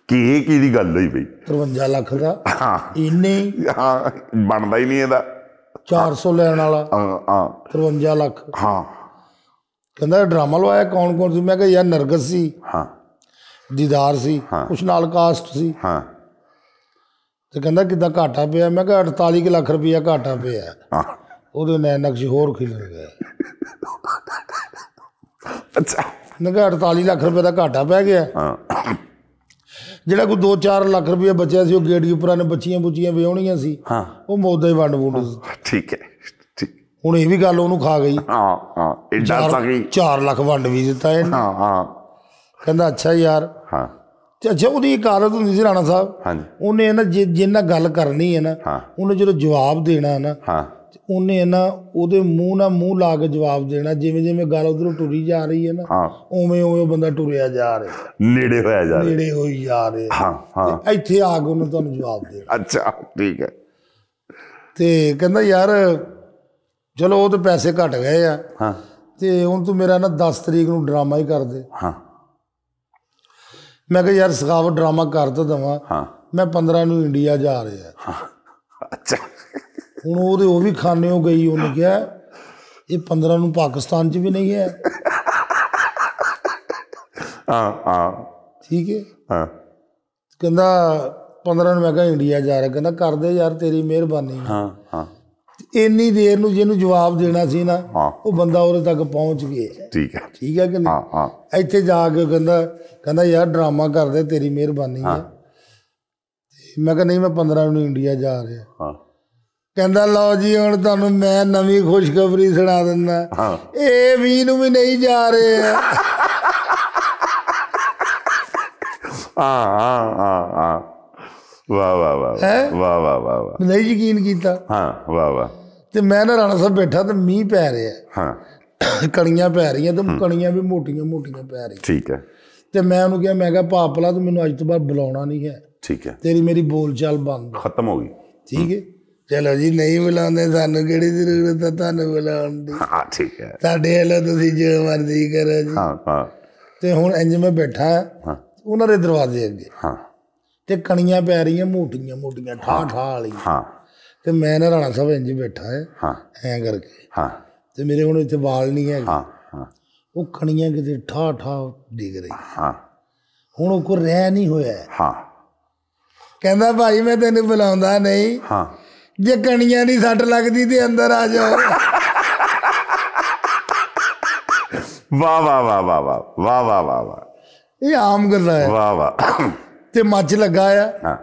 ਕੀ ਕੀ ਦੀ ਗੱਲ ਹੋਈ ਬਈ? 53 ਲੱਖ ਦਾ। ਹਾਂ। ਇੰਨੇ ਹੀ ਹਾਂ ਬਣਦਾ ਹੀ ਨਹੀਂ ਇਹਦਾ। 400 ਲੈਣ ਵਾਲਾ। ਹਾਂ ਹਾਂ। 53 ਲੱਖ। ਹਾਂ। ਕਹਿੰਦਾ ਡਰਾਮਾ ਲਵਾਇਆ ਕੌਣ ਕੌਣ ਸੀ? ਮੈਂ ਕਿਹਾ ਯਾਰ ਨਰਗਸ ਸੀ। ਹਾਂ। ਦੀਦਾਰ ਸੀ। ਕੁਛ ਨਾਲ ਕਾਸਟ ਸੀ। ਹਾਂ। ਤੇ ਕਹਿੰਦਾ ਕਿੱਦਾਂ ਘਾਟਾ ਪਿਆ? ਮੈਂ ਕਿਹਾ 48 ਕੁ ਲੱਖ ਰੁਪਇਆ ਘਾਟਾ ਪਿਆ। ਹਾਂ। ਉਹਦੇ ਨੈ ਨਕਸ਼ ਹੋਰ ਖਿਲਰ ਗਏ ਅੱਛਾ। ਕਿਹਾ 48 ਲੱਖ ਰੁਪਏ ਦਾ ਘਾਟਾ ਪੈ ਗਿਆ। ਹਾਂ। ਜਿਹੜਾ ਕੋਈ 2-4 ਲੱਖ ਰੁਪਏ ਬਚਿਆ ਸੀ ਉਹ ਗੇਟਕੀਪਰਾਂ ਨੇ ਬੱਚੀਆਂ ਬੁੱਚੀਆਂ ਵਿਆਹਣੀਆਂ ਸੀ। ਹਾਂ। ਉਹ ਮੌਦਾ ਹੀ ਵੰਡ ਵੁੰਡ। ਠੀਕ ਹੈ। ਹੁਣ ਇਹ ਵੀ ਗੱਲ ਉਹਨੂੰ ਖਾ ਗਈ। ਹਾਂ ਹਾਂ ਇੱਡਾ ਸਕੀ 4 ਲੱਖ ਵੰਡ ਵੀ ਦਿੱਤਾ ਇਹਨੇ। ਹਾਂ ਹਾਂ। ਕਹਿੰਦਾ ਅੱਛਾ ਯਾਰ। ਹਾਂ। ਤੇ ਅੱਛਾ ਉਹਦੀ ਇੱਕ ਆਦਤ ਹੁੰਦੀ ਸੀ ਰਾਣਾ ਸਾਹਿਬ। ਹਾਂਜੀ। ਉਹਨੇ ਨਾ ਜਿੰਨਾ ਗੱਲ ਕਰਨੀ ਹੈ ਨਾ ਉਹਨੇ ਜਦੋਂ ਜਵਾਬ ਦੇਣਾ ਨਾ ਹਾਂ। ਉਹਨੇ ਨਾ ਉਹਦੇ ਮੂੰਹ ਨਾਲ ਮੂੰਹ ਲਾ ਕੇ ਜਵਾਬ ਦੇਣਾ ਜਿਵੇਂ ਜਿਵੇਂ ਗੱਲ ਉਧਰੋਂ ਟੁਰੀ ਜਾ ਰਹੀ ਹੈ ਨਾ ਉਵੇਂ ਉਵੇਂ ਬੰਦਾ ਟੁਰਿਆ ਜਾ ਰਿਹਾ। ਨੇੜੇ ਹੋਇਆ ਜਾ ਰਿਹਾ। ਨੇੜੇ ਹੋਈ ਜਾ ਰਿਹਾ। ਹਾਂ ਹਾਂ। ਇੱਥੇ ਆ ਕੇ ਉਹਨੇ ਤੁਹਾਨੂੰ ਜਵਾਬ ਦੇਣਾ। ਅੱਛਾ ਠੀਕ ਹੈ। ਤੇ ਕਹਿੰਦਾ ਯਾਰ ਚਲੋ ਉਹ ਤੇ ਪੈਸੇ ਘਟ ਗਏ ਆ। ਹਾਂ। ਤੇ ਹੁਣ ਤੂੰ ਮੇਰਾ ਨਾ 10 ਤਰੀਕ ਨੂੰ ਡਰਾਮਾ ਹੀ ਕਰ ਦੇ। ਹਾਂ। ਮੈਂ ਕਿਹਾ ਯਾਰ ਸਖਾਵਤ ਡਰਾਮਾ ਕਰ ਤਾਂ ਦਵਾਂ। ਹਾਂ। ਮੈਂ 15 ਨੂੰ ਇੰਡੀਆ ਜਾ ਰਿਹਾ। ਹਾਂ। ਅੱਛਾ। ਹੁਣ ਉਹਦੇ ਉਹ ਵੀ ਖਾਣੇ ਹੋ ਗਈ ਉਹਨੇ ਕਿਹਾ ਇਹ 15 ਨੂੰ ਪਾਕਿਸਤਾਨ 'ਚ ਵੀ ਨਹੀਂ ਹੈ। ਹਾਂ ਹਾਂ। ਠੀਕ ਹੈ। ਹਾਂ। ਕਹਿੰਦਾ 15 ਨੂੰ ਮੈਂ ਕਿਹਾ ਇੰਡੀਆ ਜਾ ਰਿਹਾ। ਕਹਿੰਦਾ ਕਰ ਦੇ ਯਾਰ ਤੇਰੀ ਮਿਹਰਬਾਨੀ। ਹਾਂ ਹਾਂ। ਇੰਨੀ ਦੇਰ ਨੂੰ ਜਿਹਨੂੰ ਜਵਾਬ ਦੇਣਾ ਸੀ ਨਾ ਉਹ ਬੰਦਾ ਉਹਦੇ ਤੱਕ ਪਹੁੰਚ ਗਿਆ। ਠੀਕ ਹੈ। ਠੀਕ ਹੈ ਕਿ ਨਹੀਂ? ਹਾਂ ਹਾਂ। ਇੱਥੇ ਜਾ ਕੇ ਕਹਿੰਦਾ ਕਹਿੰਦਾ ਯਾਰ ਡਰਾਮਾ ਕਰਦੇ ਤੇਰੀ ਮਿਹਰਬਾਨੀ ਹੈ। ਮੈਂ ਕਿਹਾ ਨਹੀਂ ਮੈਂ 15 ਨੂੰ ਇੰਡੀਆ ਜਾ ਰਿਹਾ। ਹਾਂ। ਕਹਿੰਦਾ ਲਓ ਜੀ ਹੁਣ ਤੁਹਾਨੂੰ ਮੈਂ ਨਵੀਂ ਖੁਸ਼ਖਬਰੀ ਸੁਣਾ ਦਿੰਦਾ। ਇਹ ਵੀ ਨੂੰ ਵੀ ਨਹੀਂ ਜਾ ਰਹੇ ਆ। ਹਾਂ ਹਾਂ ਹਾਂ। ਵਾਹ ਵਾਹ ਵਾਹ ਹੈਂ? ਵਾਹ ਵਾਹ ਵਾਹ ਵਾਹ ਨਹੀਂ ਯਕੀਨ ਕੀਤਾ ਹਾਂ ਵਾਹ ਵਾਹ ਤੇ ਮੈਂ ਨਾ ਰਾਣਾ ਸਾਹਿਬ ਬੈਠਾ ਤੇ ਮੀਂਹ ਪੈ ਰਿਹਾ ਹਾਂ ਕਣੀਆਂ ਪੈ ਰਹੀਆਂ ਤੇ ਕਣੀਆਂ ਵੀ ਮੋਟੀਆਂ ਮੋਟੀਆਂ ਪੈ ਰਹੀਆਂ ਠੀਕ ਹੈ ਤੇ ਮੈਂ ਉਹਨੂੰ ਕਿਹਾ ਮੈਂ ਕਿਹਾ ਪਾਪਲਾ ਤੂੰ ਮੈਨੂੰ ਅੱਜ ਤੋਂ ਬਾਅਦ ਬੁਲਾਉਣਾ ਨਹੀਂ ਹੈ ਠੀਕ ਹੈ ਤੇਰੀ ਮੇਰੀ ਬੋਲਚਾਲ ਬੰਦ ਹੈ। ਖਤਮ ਹੋ ਗਈ ਠੀਕ ਹੈ ਚਲੋ ਜੀ ਨਹੀਂ ਬੁਲਾਉਂਦੇ ਸਾਨੂੰ ਕਿਹੜੀ ਜ਼ਰੂਰਤ ਹੈ ਤੁਹਾਨੂੰ ਬੁਲਾਉਣ ਦੀ ਹਾਂ ਠੀਕ ਹੈ ਸਾਡੇ ਵੱਲੋਂ ਤੁਸੀਂ ਜੋ ਮਰਜ਼ੀ ਕਰੋ ਜੀ ਹਾਂ ਹਾਂ ਤੇ ਹੁਣ ਇੰਜ ਮੈਂ ਬੈਠਾ ਹਾਂ, ਹਾਂ ਉਹਨਾਂ ਦੇ ਦਰਵਾਜ਼ੇ ਅੱਗੇ ਹਾਂ ਤੇ ਕਣੀਆਂ ਪੈ ਰਹੀਆਂ ਮੋਟੀਆਂ ਮੋਟੀਆਂ ਠਾ ਠਾ ਵਾਲੀ ਹਾਂ। ਤੇ ਮੈਂ ਨਾ ਰਾਣਾ ਸਾਹਿਬ ਇੰਜ ਬੈਠਾ ਹੈ ਹਾਂ। ਐਂ ਕਰਕੇ। ਹਾਂ। ਤੇ ਮੇਰੇ ਹੁਣ ਇੱਥੇ ਵਾਲ ਨਹੀਂ ਹੈਗੇ। ਹਾਂ ਹਾਂ। ਉਹ ਕਣੀਆਂ ਕਿਤੇ ਠਾ ਠਾ ਡਿੱਗ ਰਹੀ। ਹਾਂ। ਹੁਣ ਉਹ ਕੋ ਰਹਿ ਨਹੀਂ ਹੋਇਆ। ਹਾਂ। ਕਹਿੰਦਾ ਭਾਈ ਮੈਂ ਤੈਨੂੰ ਬੁਲਾਉਂਦਾ ਨਹੀਂ। ਹਾਂ। ਜੇ ਕਣੀਆਂ ਦੀ ਸੱਟ ਲੱਗਦੀ ਤੇ ਅੰਦਰ ਆ ਜਾਓ। ਵਾਹ ਵਾਹ ਵਾਹ ਵਾਹ। ਵਾਹ ਵਾਹ ਵਾਹ ਵਾਹ। ਇਹ ਆਮ ਗੱਲਾਂ ਹੈ। ਵਾਹ ਵਾਹ। ਤੇ ਮੱਚ ਲੱਗਾ ਆ। ਹਾਂ।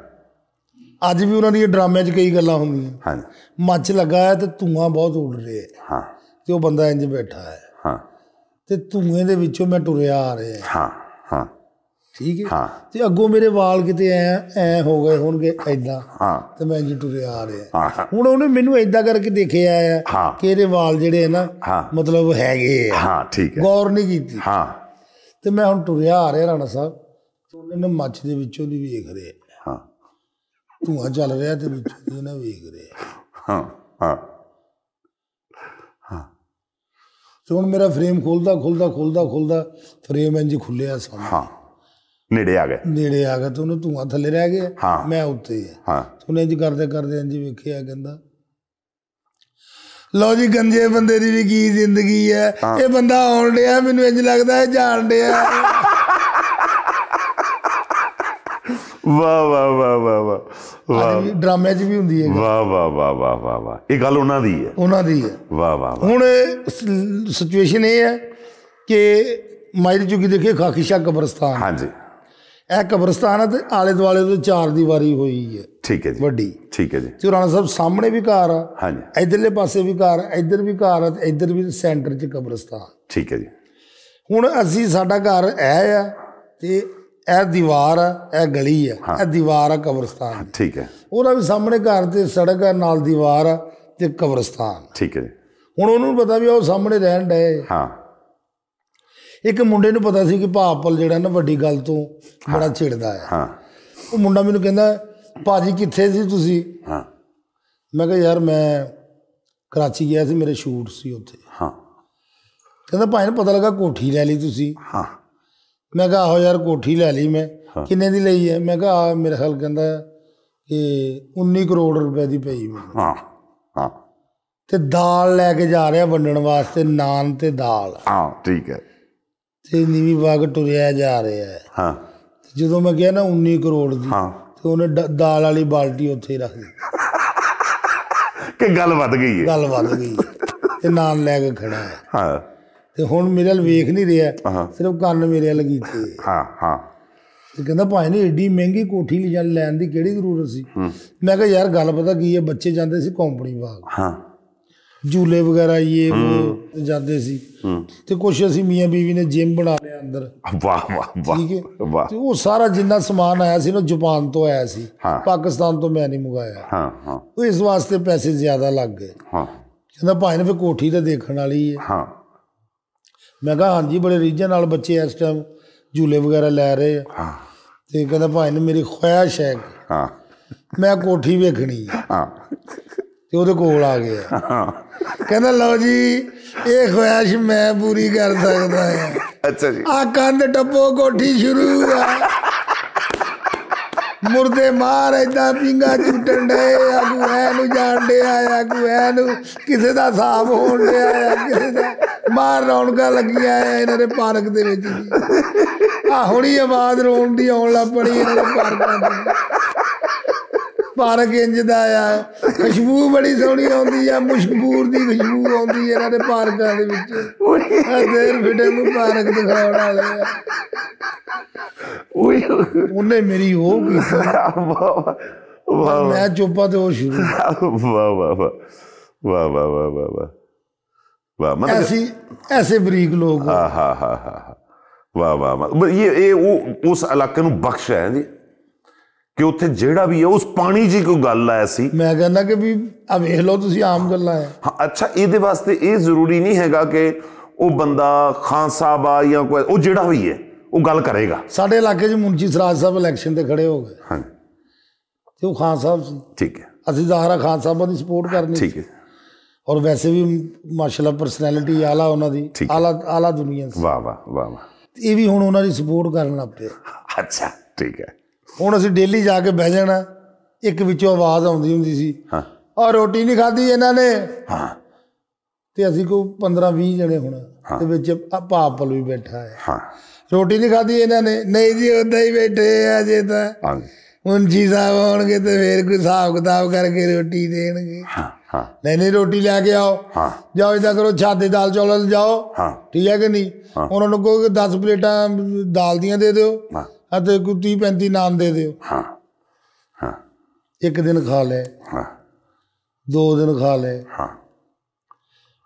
ਅੱਜ ਵੀ ਉਹਨਾਂ ਦੀਆਂ ਡਰਾਮਿਆਂ 'ਚ ਕਈ ਗੱਲਾਂ ਹੁੰਦੀਆਂ। ਹਾਂ ਮੱਚ ਲੱਗਾ ਹੈ ਤੇ ਧੂਆਂ ਬਹੁਤ ਉੱਡ ਰਿਹਾ। ਹੈ। ਹਾਂ ਤੇ ਉਹ ਬੰਦਾ ਇੰਜ ਬੈਠਾ ਹੈ ਹਾਂ। ਤੇ ਧੂਏ ਦੇ ਵਿੱਚੋਂ ਮੈਂ ਟੁਰਿਆ ਆ ਰਿਹਾ ਹਾਂ ਹਾਂ। ਠੀਕ ਹੈ ਹਾਂ। ਤੇ ਅੱਗੋਂ ਮੇਰੇ ਵਾਲ ਕਿਤੇ ਐ ਐ ਹੋ ਗਏ ਹੋਣਗੇ ਐਦਾਂ ਹਾਂ। ਤੇ ਮੈਂ ਇੰਜ ਟੁਰਿਆ ਆ ਰਿਹਾ। ਹਾਂ। ਹੁਣ ਉਹਨੇ ਮੈਨੂੰ ਐਦਾਂ ਕਰਕੇ ਦੇਖਿਆ ਆ ਹਾਂ। ਕਿ ਇਹਦੇ ਵਾਲ ਜਿਹੜੇ ਆ ਨਾ ਹਾਂ। ਮਤਲਬ ਹੈਗੇ ਆ। ਹਾਂ ਠੀਕ ਹੈ। ਗੌਰ ਨਹੀਂ ਕੀਤੀ। ਹਾਂ। ਤੇ ਮੈਂ ਹੁਣ ਟੁਰਿਆ ਆ ਰਿਹਾ ਰਾਣਾ ਸਾਹਿਬ। ਉਹਨੇ ਨਾ ਮੱਛ ਦੇ ਵਿੱਚੋਂ ਦੀ ਵੇਖ ਰਿਹਾ। ਹਾਂ। ਧੂਆਂ ਚੱਲ ਰਿਹਾ ਤੇ ਵਿੱਚੋਂ ਦੀ ਨਾ ਵੇਖ ਰਿਹਾ। ਹਾਂ ਹਾਂ। ਤੇ ਹੁਣ ਮੇਰਾ ਫਰੇਮ ਖੁੱਲਦਾ ਖੁੱਲਦਾ ਖੁੱਲਦਾ ਖੁੱਲਦਾ ਫਰੇਮ ਇੰਜ ਖੁੱਲਿਆ ਸਾਹਮਣੇ। ਹਾਂ। ਨੇੜੇ ਆ ਗਏ। ਨੇੜੇ ਆ ਗਿਆ ਤੇ ਉਹਨੂੰ ਧੂਆਂ ਥੱਲੇ ਰਹਿ ਗਿਆ। ਹਾਂ। ਮੈਂ ਉੱਤੇ ਹਾਂ। ਉਹਨੇ ਇੰਜ ਕਰਦੇ ਕਰਦੇ ਇੰਜ ਵੇਖਿਆ ਕਹਿੰਦਾ ਲਓ ਜੀ ਗੰਜੇ ਬੰਦੇ ਦੀ ਵੀ ਕੀ ਜ਼ਿੰਦਗੀ ਹੈ। ਇਹ ਬੰਦਾ ਆਉਣ ਡਿਆ ਮੈਨੂੰ ਇੰਜ ਲੱਗਦਾ ਹੈ ਜਾਣ ਡਿਆ। ਵਾਹ ਵਾਹ ਵਾਹ ਵਾਹ ਵਾਹ। ਵਾਹ ਡਰਾਮੇ 'ਚ ਵੀ ਹੁੰਦੀ ਹੈ ਵਾਹ ਵਾਹ ਵਾਹ ਵਾਹ ਵਾਹ ਵਾਹ। ਇਹ ਗੱਲ ਉਹਨਾਂ ਦੀ ਹੈ। ਉਹਨਾਂ ਦੀ ਹੈ। ਵਾਹ ਵਾਹ ਵਾਹ। ਹੁਣ ਸਿਚੁਏਸ਼ਨ ਇਹ ਹੈ ਕਿ ਮਾਇਰ ਚੁਕੀ ਦੇਖੇ ਖਾਕੀਸ਼ਾ ਕਬਰਸਤਾਨ। ਹਾਂਜੀ। ਇਹ ਕਬਰਸਤਾਨ ਹੈ ਤੇ ਆਲੇ ਦੁਆਲੇ ਤੋਂ ਚਾਰ ਦੀਵਾਰੀ ਹੋਈ ਹੈ। ਠੀਕ ਹੈ ਜੀ। ਵੱਡੀ। ਠੀਕ ਹੈ ਜੀ। ਤੇ ਰਾਣਾ ਸਾਹਿਬ ਸਾਹਮਣੇ ਵੀ ਘਰ ਆ। ਹਾਂਜੀ। ਇਧਰਲੇ ਪਾਸੇ ਵੀ ਘਰ ਆ, ਇੱਧਰ ਵੀ ਘਰ ਆ ਤੇ ਇੱਧਰ ਵੀ ਸੈਂਟਰ 'ਚ ਕਬਰਸਤਾਨ। ਠੀਕ ਹੈ ਜੀ। ਹੁਣ ਅਸੀਂ ਸਾਡਾ ਘਰ ਇਹ ਆ ਤੇ ਇਹ ਦੀਵਾਰ ਆ ਇਹ ਗਲੀ ਆ ਇਹ ਦੀਵਾਰ ਆ ਕਬਰਸਤਾਨ। ਠੀਕ ਹੈ। ਉਹਦਾ ਵੀ ਸਾਹਮਣੇ ਘਰ ਤੇ ਸੜਕ ਆ ਨਾਲ ਦੀਵਾਰ ਆ ਤੇ ਕਬਰਸਤਾਨ। ਠੀਕ ਹੈ ਹੁਣ ਉਹਨੂੰ ਪਤਾ ਵੀ ਉਹ ਸਾਹਮਣੇ ਰਹਿਣ ਡਏ। ਹਾਂ। ਇੱਕ ਮੁੰਡੇ ਨੂੰ ਪਤਾ ਸੀ ਕਿ ਭਾਪਲ ਜਿਹੜਾ ਨਾ ਵੱਡੀ ਗੱਲ ਤੋਂ ਬੜਾ ਛਿੜਦਾ ਹੈ ਹਾਂ। ਉਹ ਮੁੰਡਾ ਮੈਨੂੰ ਕਹਿੰਦਾ ਭਾਜੀ ਕਿੱਥੇ ਸੀ ਤੁਸੀਂ? ਹਾਂ। ਮੈਂ ਕਿਹਾ ਯਾਰ ਮੈਂ ਕਰਾਚੀ ਗਿਆ ਸੀ ਮੇਰੇ ਸ਼ੂਟ ਸੀ ਉੱਥੇ। ਹਾਂ। ਕਹਿੰਦਾ ਭਾਈ ਨੂੰ ਪਤਾ ਲੱਗਾ ਕੋਠੀ ਲੈ ਲਈ ਤੁਸੀਂ। ਹਾਂ। ਮੈਂ ਕਿਹਾ ਆਹੋ ਯਾਰ ਕੋਠੀ ਲੈ ਲਈ ਮੈਂ। ਕਿੰਨੇ ਦੀ ਲਈ ਹੈ? ਮੈਂ ਕਿਹਾ ਮੇਰੇ ਖਿਆਲ ਕਹਿੰਦਾ ਕਿ 19 ਕਰੋੜ ਰੁਪਏ ਦੀ ਪਈ ਮੈਨੂੰ ਹਾਂ ਹਾਂ। ਤੇ ਦਾਲ ਲੈ ਕੇ ਜਾ ਰਿਹਾ ਵੰਡਣ ਵਾਸਤੇ ਨਾਨ ਤੇ ਦਾਲ। ਹਾਂ ਠੀਕ ਹੈ। ਤੇ ਨੀਵੀਂ ਬਾਗ ਟੁਰਿਆ ਜਾ ਰਿਹਾ ਹੈ। ਹਾਂ। ਜਦੋਂ ਮੈਂ ਕਿਹਾ ਨਾ 19 ਕਰੋੜ ਦੀ ਹਾਂ। ਤੇ ਉਹਨੇ ਦਾਲ ਵਾਲੀ ਬਾਲਟੀ ਉੱਥੇ ਹੀ ਰੱਖ ਦਿੱਤੀ। ਕਿ ਗੱਲ ਵੱਧ ਗਈ ਹੈ। ਗੱਲ ਵੱਧ ਗਈ ਤੇ ਨਾਨ ਲੈ ਕੇ ਖੜਾ ਹੈ। ਹਾਂ। ਤੇ ਹੁਣ ਮੇਰੇ ਵੱਲ ਵੇਖ ਨਹੀਂ ਰਿਹਾ ਸਿਰਫ ਕੰਨ ਮੇਰੇ ਵੱਲ ਕੀਤੇ। ਹਾਂ ਹਾਂ। ਤੇ ਕਹਿੰਦਾ ਭਾਈ ਨੇ ਏਡੀ ਮਹਿੰਗੀ ਕੋਠੀ ਲਿਜਾ ਲੈਣ ਦੀ ਕਿਹੜੀ ਜ਼ਰੂਰਤ ਸੀ? ਮੈਂ ਕਿਹਾ ਯਾਰ ਗੱਲ ਪਤਾ ਕੀ ਹੈ ਬੱਚੇ ਜਾਂਦੇ ਸੀ ਕੰਪਨੀ ਬਾਗ। ਹਾਂ। ਝੂਲੇ ਵਗੈਰਾ ਇਹ ਉਹ ਜਾਂਦੇ ਸੀ। ਤੇ ਕੁਛ ਅਸੀਂ ਮੀਆਂ ਬੀਵੀ ਨੇ ਜਿਮ ਬਣਾ ਲਿਆ ਅੰਦਰ। ਵਾਹ ਵਾਹ ਠੀਕ ਹੈ? ਵਾਹ। ਵਾਹ ਤੇ ਉਹ ਸਾਰਾ ਜਿੰਨਾ ਸਮਾਨ ਆਇਆ ਸੀ ਨਾ ਜਾਪਾਨ ਤੋਂ ਆਇਆ ਸੀ। ਪਾਕਿਸਤਾਨ ਤੋਂ ਮੈਂ ਨਹੀਂ ਮੰਗਾਇਆ। ਹਾਂ ਹਾਂ। ਉਹ ਇਸ ਵਾਸਤੇ ਪੈਸੇ ਜ਼ਿਆਦਾ ਲੱਗ ਗਏ। ਹਾਂ। ਕਹਿੰਦਾ ਭਾਈ ਨੇ ਫਿਰ ਕੋਠੀ ਤਾਂ ਦੇਖਣ ਵਾਲੀ ਹੈ। ਹਾਂ। ਮੈਂ ਕਿਹਾ ਹਾਂਜੀ ਬੜੇ ਰੀਝਾਂ ਨਾਲ ਬੱਚੇ ਇਸ ਟਾਈਮ ਝੂਲੇ ਵਗੈਰਾ ਲੈ ਰਹੇ ਆ। ਹਾਂ। ਤੇ ਕਹਿੰਦਾ ਭਾਈ ਨੇ ਮੇਰੀ ਖੁਆਇਸ਼ ਹੈ ਹਾਂ। ਮੈਂ ਕੋਠੀ ਵੇਖਣੀ ਹੈ ਹਾਂ। ਤੇ ਉਹਦੇ ਕੋਲ ਆ ਗਿਆ। ਹਾਂ। ਕਹਿੰਦਾ ਲਓ ਜੀ ਇਹ ਖੁਆਇਸ਼ ਮੈਂ ਪੂਰੀ ਕਰ ਸਕਦਾ ਹਾਂ ਅੱਛਾ ਜੀ। ਆ ਕੰਧ ਟੱਪੋ ਕੋਠੀ ਸ਼ੁਰੂ ਆ। ਮੁਰਦੇ ਮਾਰ, ਏਦਾਂ ਪਿੰਗਾ ਝੂਟਣ ਡੇ ਆਗੂ ਐ ਨੂੰ ਜਾਣ ਡਿਆ ਆਗੂ ਐ ਨੂੰ ਕਿਸੇ ਦਾ ਹਿਸਾਬ ਹੋਣ ਡਿਆ ਆ, ਕਿਸੇ ਦਾ ਮਾਰ ਰੌਣਕਾਂ ਲੱਗੀਆਂ ਆ ਇਹਨਾਂ ਦੇ ਪਾਰਕ ਦੇ ਵਿੱਚ ਜੀ। ਆ ਹੁਣੀ ਆਵਾਜ਼ ਰੋਣ ਦੀ ਆਉਣ ਲੱਗ ਪੜੀ ਇਹਨਾਂ ਦੇ ਪਾਰਕਾਂ ਦੀ ਪਾਰਕ ਇੰਜ ਦਾ ਆ। ਖੁਸ਼ਬੂ ਬੜੀ ਸੋਹਣੀ ਆਉਂਦੀ ਆ ਮੁਸ਼ਕਬੂਰ ਦੀ ਖੁਸ਼ਬੂ ਆਉਂਦੀ ਆ ਇਹਨਾਂ ਦੇ ਪਾਰਕਾਂ ਦੇ ਵਿੱਚ। ਆ ਦੇਰ ਫਿਟੇ ਨੂੰ ਪਾਰਕ ਦਿਖਾਉਣ ਵਾਲੇ ਆ। ਓਏ। ਉਹਨੇ ਮੇਰੀ ਉਹ ਵਾਹ ਵਾਹ ਮੈਂ ਚੁੱਪਾ ਤੇ ਉਹ ਸ਼ੁਰੂ ਵਾਹ ਵਾਹ ਵਾਹ ਵਾਹ। ਵਾਹ ਵਾਹ ਵਾਹ ਵਾਹ ਵਾਹ। ਮਤਲਬ ਐਸੀ ਐਸੇ ਬਰੀਕ ਲੋਕ। ਹਾਂ ਹਾਂ ਹਾਂ ਹਾਂ ਵਾਹ ਵਾਹ ਵਾਹ। ਇਹ ਇਹ ਉਹ ਉਸ ਇਲਾਕੇ ਨੂੰ ਬਖਸ਼ ਹੈ ਜੀ। ਕਿ ਉੱਥੇ ਜਿਹੜਾ ਵੀ ਹੈ ਉਸ ਪਾਣੀ ਜੀ ਕੋਈ ਗੱਲ ਆਇਆ ਸੀ? ਮੈਂ ਕਹਿੰਦਾ ਕਿ ਵੀ ਆ ਵੇਖ ਲਓ ਤੁਸੀਂ ਆਮ ਗੱਲਾਂ ਆ। ਹਾਂ ਅੱਛਾ ਇਹਦੇ ਵਾਸਤੇ ਇਹ ਜ਼ਰੂਰੀ ਨਹੀਂ ਹੈਗਾ ਕਿ ਉਹ ਬੰਦਾ ਖਾਨ ਸਾਹਿਬ ਆ ਜਾਂ ਕੋਈ ਉਹ ਜਿਹੜਾ ਵੀ ਹੈ ਉਹ ਗੱਲ ਕਰੇਗਾ। ਸਾਡੇ ਇਲਾਕੇ 'ਚ ਮੁੰਸ਼ੀ ਸਰਾਜ ਸਾਹਿਬ ਇਲੈਕਸ਼ਨ ਤੇ ਖੜੇ ਹੋ ਗਏ। ਹਾਂ ਤੇ ਉਹ ਖਾਨ ਸਾਹਿਬ ਸੀ। ਠੀਕ ਹੈ। ਅਸੀਂ ਜ਼ਾਹਰਾ ਖਾਨ ਸਾਹਿਬਾਂ ਦੀ ਸਪੋਰਟ ਕਰਨੀ ਠੀਕ ਹੈ। ਔਰ ਵੈਸੇ ਵੀ ਮਾਸ਼ਾਅੱਲਾ ਪਰਸਨੈਲਿਟੀ ਆਲਾ ਉਹਨਾਂ ਦੀ। ਆਲਾ ਆਲਾ ਦੁਨੀਆ ਸੀ। ਵਾਹ ਵਾਹ ਵਾਹ ਵਾਹ। ਇਹ ਵੀ ਹੁਣ ਉਹਨਾਂ ਦੀ ਸਪੋਰਟ ਕਰਨ ਲੱਗ ਪਏ। ਅੱਛਾ ਠੀਕ ਹੈ। ਹੁਣ ਅਸੀਂ ਡੇਲੀ ਜਾ ਕੇ ਬਹਿ ਜਾਣਾ। ਇੱਕ ਵਿੱਚੋਂ ਆਵਾਜ਼ ਆਉਂਦੀ ਹੁੰਦੀ ਸੀ। ਹਾਂ। ਔਰ ਰੋਟੀ ਨਹੀਂ ਖਾਧੀ ਇਹਨਾਂ ਨੇ। ਹਾਂ। ਤੇ ਅਸੀਂ ਕੋ 15 20 ਜਣੇ ਹੁਣ ਤੇ ਵਿੱਚ ਆ ਪਾਪਲ ਵੀ ਬੈਠਾ ਹੈ। ਹਾਂ। ਰੋਟੀ ਨਹੀਂ ਖਾਧੀ ਇਹਨਾਂ ਨੇ। ਨਹੀਂ ਜੀ ਉਦਾਂ ਹੀ ਬੈਠੇ ਆ ਜੇ ਤਾਂ। ਹਾਂ ਮੁੰਜੀ ਸਾਹਿਬ ਆਉਣਗੇ ਤੇ ਫੇਰ ਕੋਈ ਹਿਸਾਬ ਕਿਤਾਬ ਕਰਕੇ ਰੋਟੀ ਦੇਣਗੇ। ਹਾਂ ਹਾਂ। ਨਹੀਂ ਨਹੀਂ ਰੋਟੀ ਲੈ ਕੇ ਆਓ। ਹਾਂ। ਜਾਓ ਇਦਾਂ ਕਰੋ ਛਾਦੇ ਦਾਲ ਚੌਲ ਜਾਓ। ਹਾਂ। ਠੀਕ ਹੈ ਕਿ ਨਹੀਂ? ਉਹਨਾਂ ਨੂੰ ਕਹੋ ਕਿ 10 ਪਲੇਟਾਂ ਦਾਲ ਦੀਆਂ ਦੇ ਦਿਓ। ਹਾਂ। ਅਤੇ ਕੋਈ 30 35 ਨਾਨ ਦੇ ਦਿਓ। ਹਾਂ ਹਾਂ। ਇੱਕ ਦਿਨ ਖਾ ਲੈ। ਹਾਂ। ਦੋ ਦਿਨ ਖਾ ਲੈ। ਹਾਂ।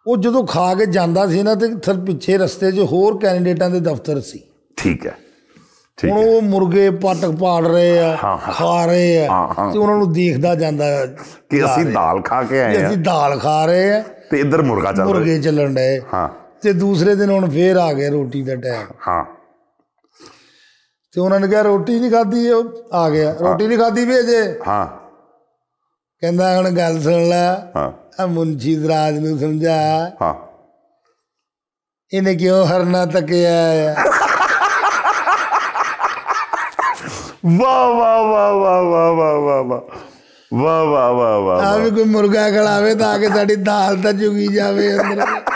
ਉਹ ਜਦੋਂ ਖਾ ਕੇ ਜਾਂਦਾ ਸੀ ਨਾ ਤੇ ਥਰ ਪਿੱਛੇ ਰਸਤੇ 'ਚ ਹੋਰ ਕੈਂਡੀਡੇਟਾਂ ਦੇ ਦਫ਼ਤਰ ਸੀ। ਠੀਕ ਹੈ। ਹੁਣ ਉਹ ਮੁਰਗੇ ਪਟਕ ਪਾੜ ਰਹੇ ਆ। ਖਾ ਰਹੇ ਆ। ਤੇ ਉਹਨਾਂ ਨੂੰ ਦੇਖਦਾ ਜਾਂਦਾ ਕਿ ਅਸੀਂ ਦਾਲ ਖਾ ਕੇ ਆਏ ਆ। ਅਸੀਂ ਦਾਲ ਖਾ ਰਹੇ ਆ। ਤੇ ਇੱਧਰ ਮੁਰਗਾ ਚੱਲ ਰਿਹਾ। ਮੁਰਗੇ ਚੱਲਣ ਡਏ। ਹਾਂ। ਤੇ ਦੂਸਰੇ ਦਿਨ ਹੁਣ ਫੇਰ ਆ ਗਿਆ ਰੋਟੀ ਦਾ ਟਾਈਮ ਹਾਂ। ਤੇ ਉਹਨਾਂ ਨੇ ਕਿਹਾ ਰੋਟੀ ਨਹੀਂ ਖਾਧੀ ਉਹ ਆ ਗਿਆ। ਰੋਟੀ ਨਹੀਂ ਖਾਧੀ ਵੀ ਅਜੇ। ਹਾਂ। ਕਹਿੰਦਾ ਹੁਣ ਗੱਲ ਸੁਣ ਲੈ। ਹਾਂ। ਆ ਮੁੰਸ਼ੀ ਦਰਾਜ ਨੂੰ ਸਮਝਾ ਹਾਂ। ਇਹਨੇ ਕਿਉਂ ਹਰਨਾ ਤੱਕਿਆ ਆ? ਵਾਹ ਵਾਹ ਵਾਹ ਵਾਹ ਵਾਹ ਵਾਹ ਵਾਹ ਵਾਹ। ਵਾਹ ਵਾਹ ਵਾਹ ਵਾਹ ਆ ਵੀ ਕੋਈ ਮੁਰਗਾ ਖੜਾਵੇ ਤਾਂ ਕਿ ਸਾਡੀ ਦਾਲ ਤਾਂ ਚੁਗੀ ਜਾਵੇ ਅੰਦਰ।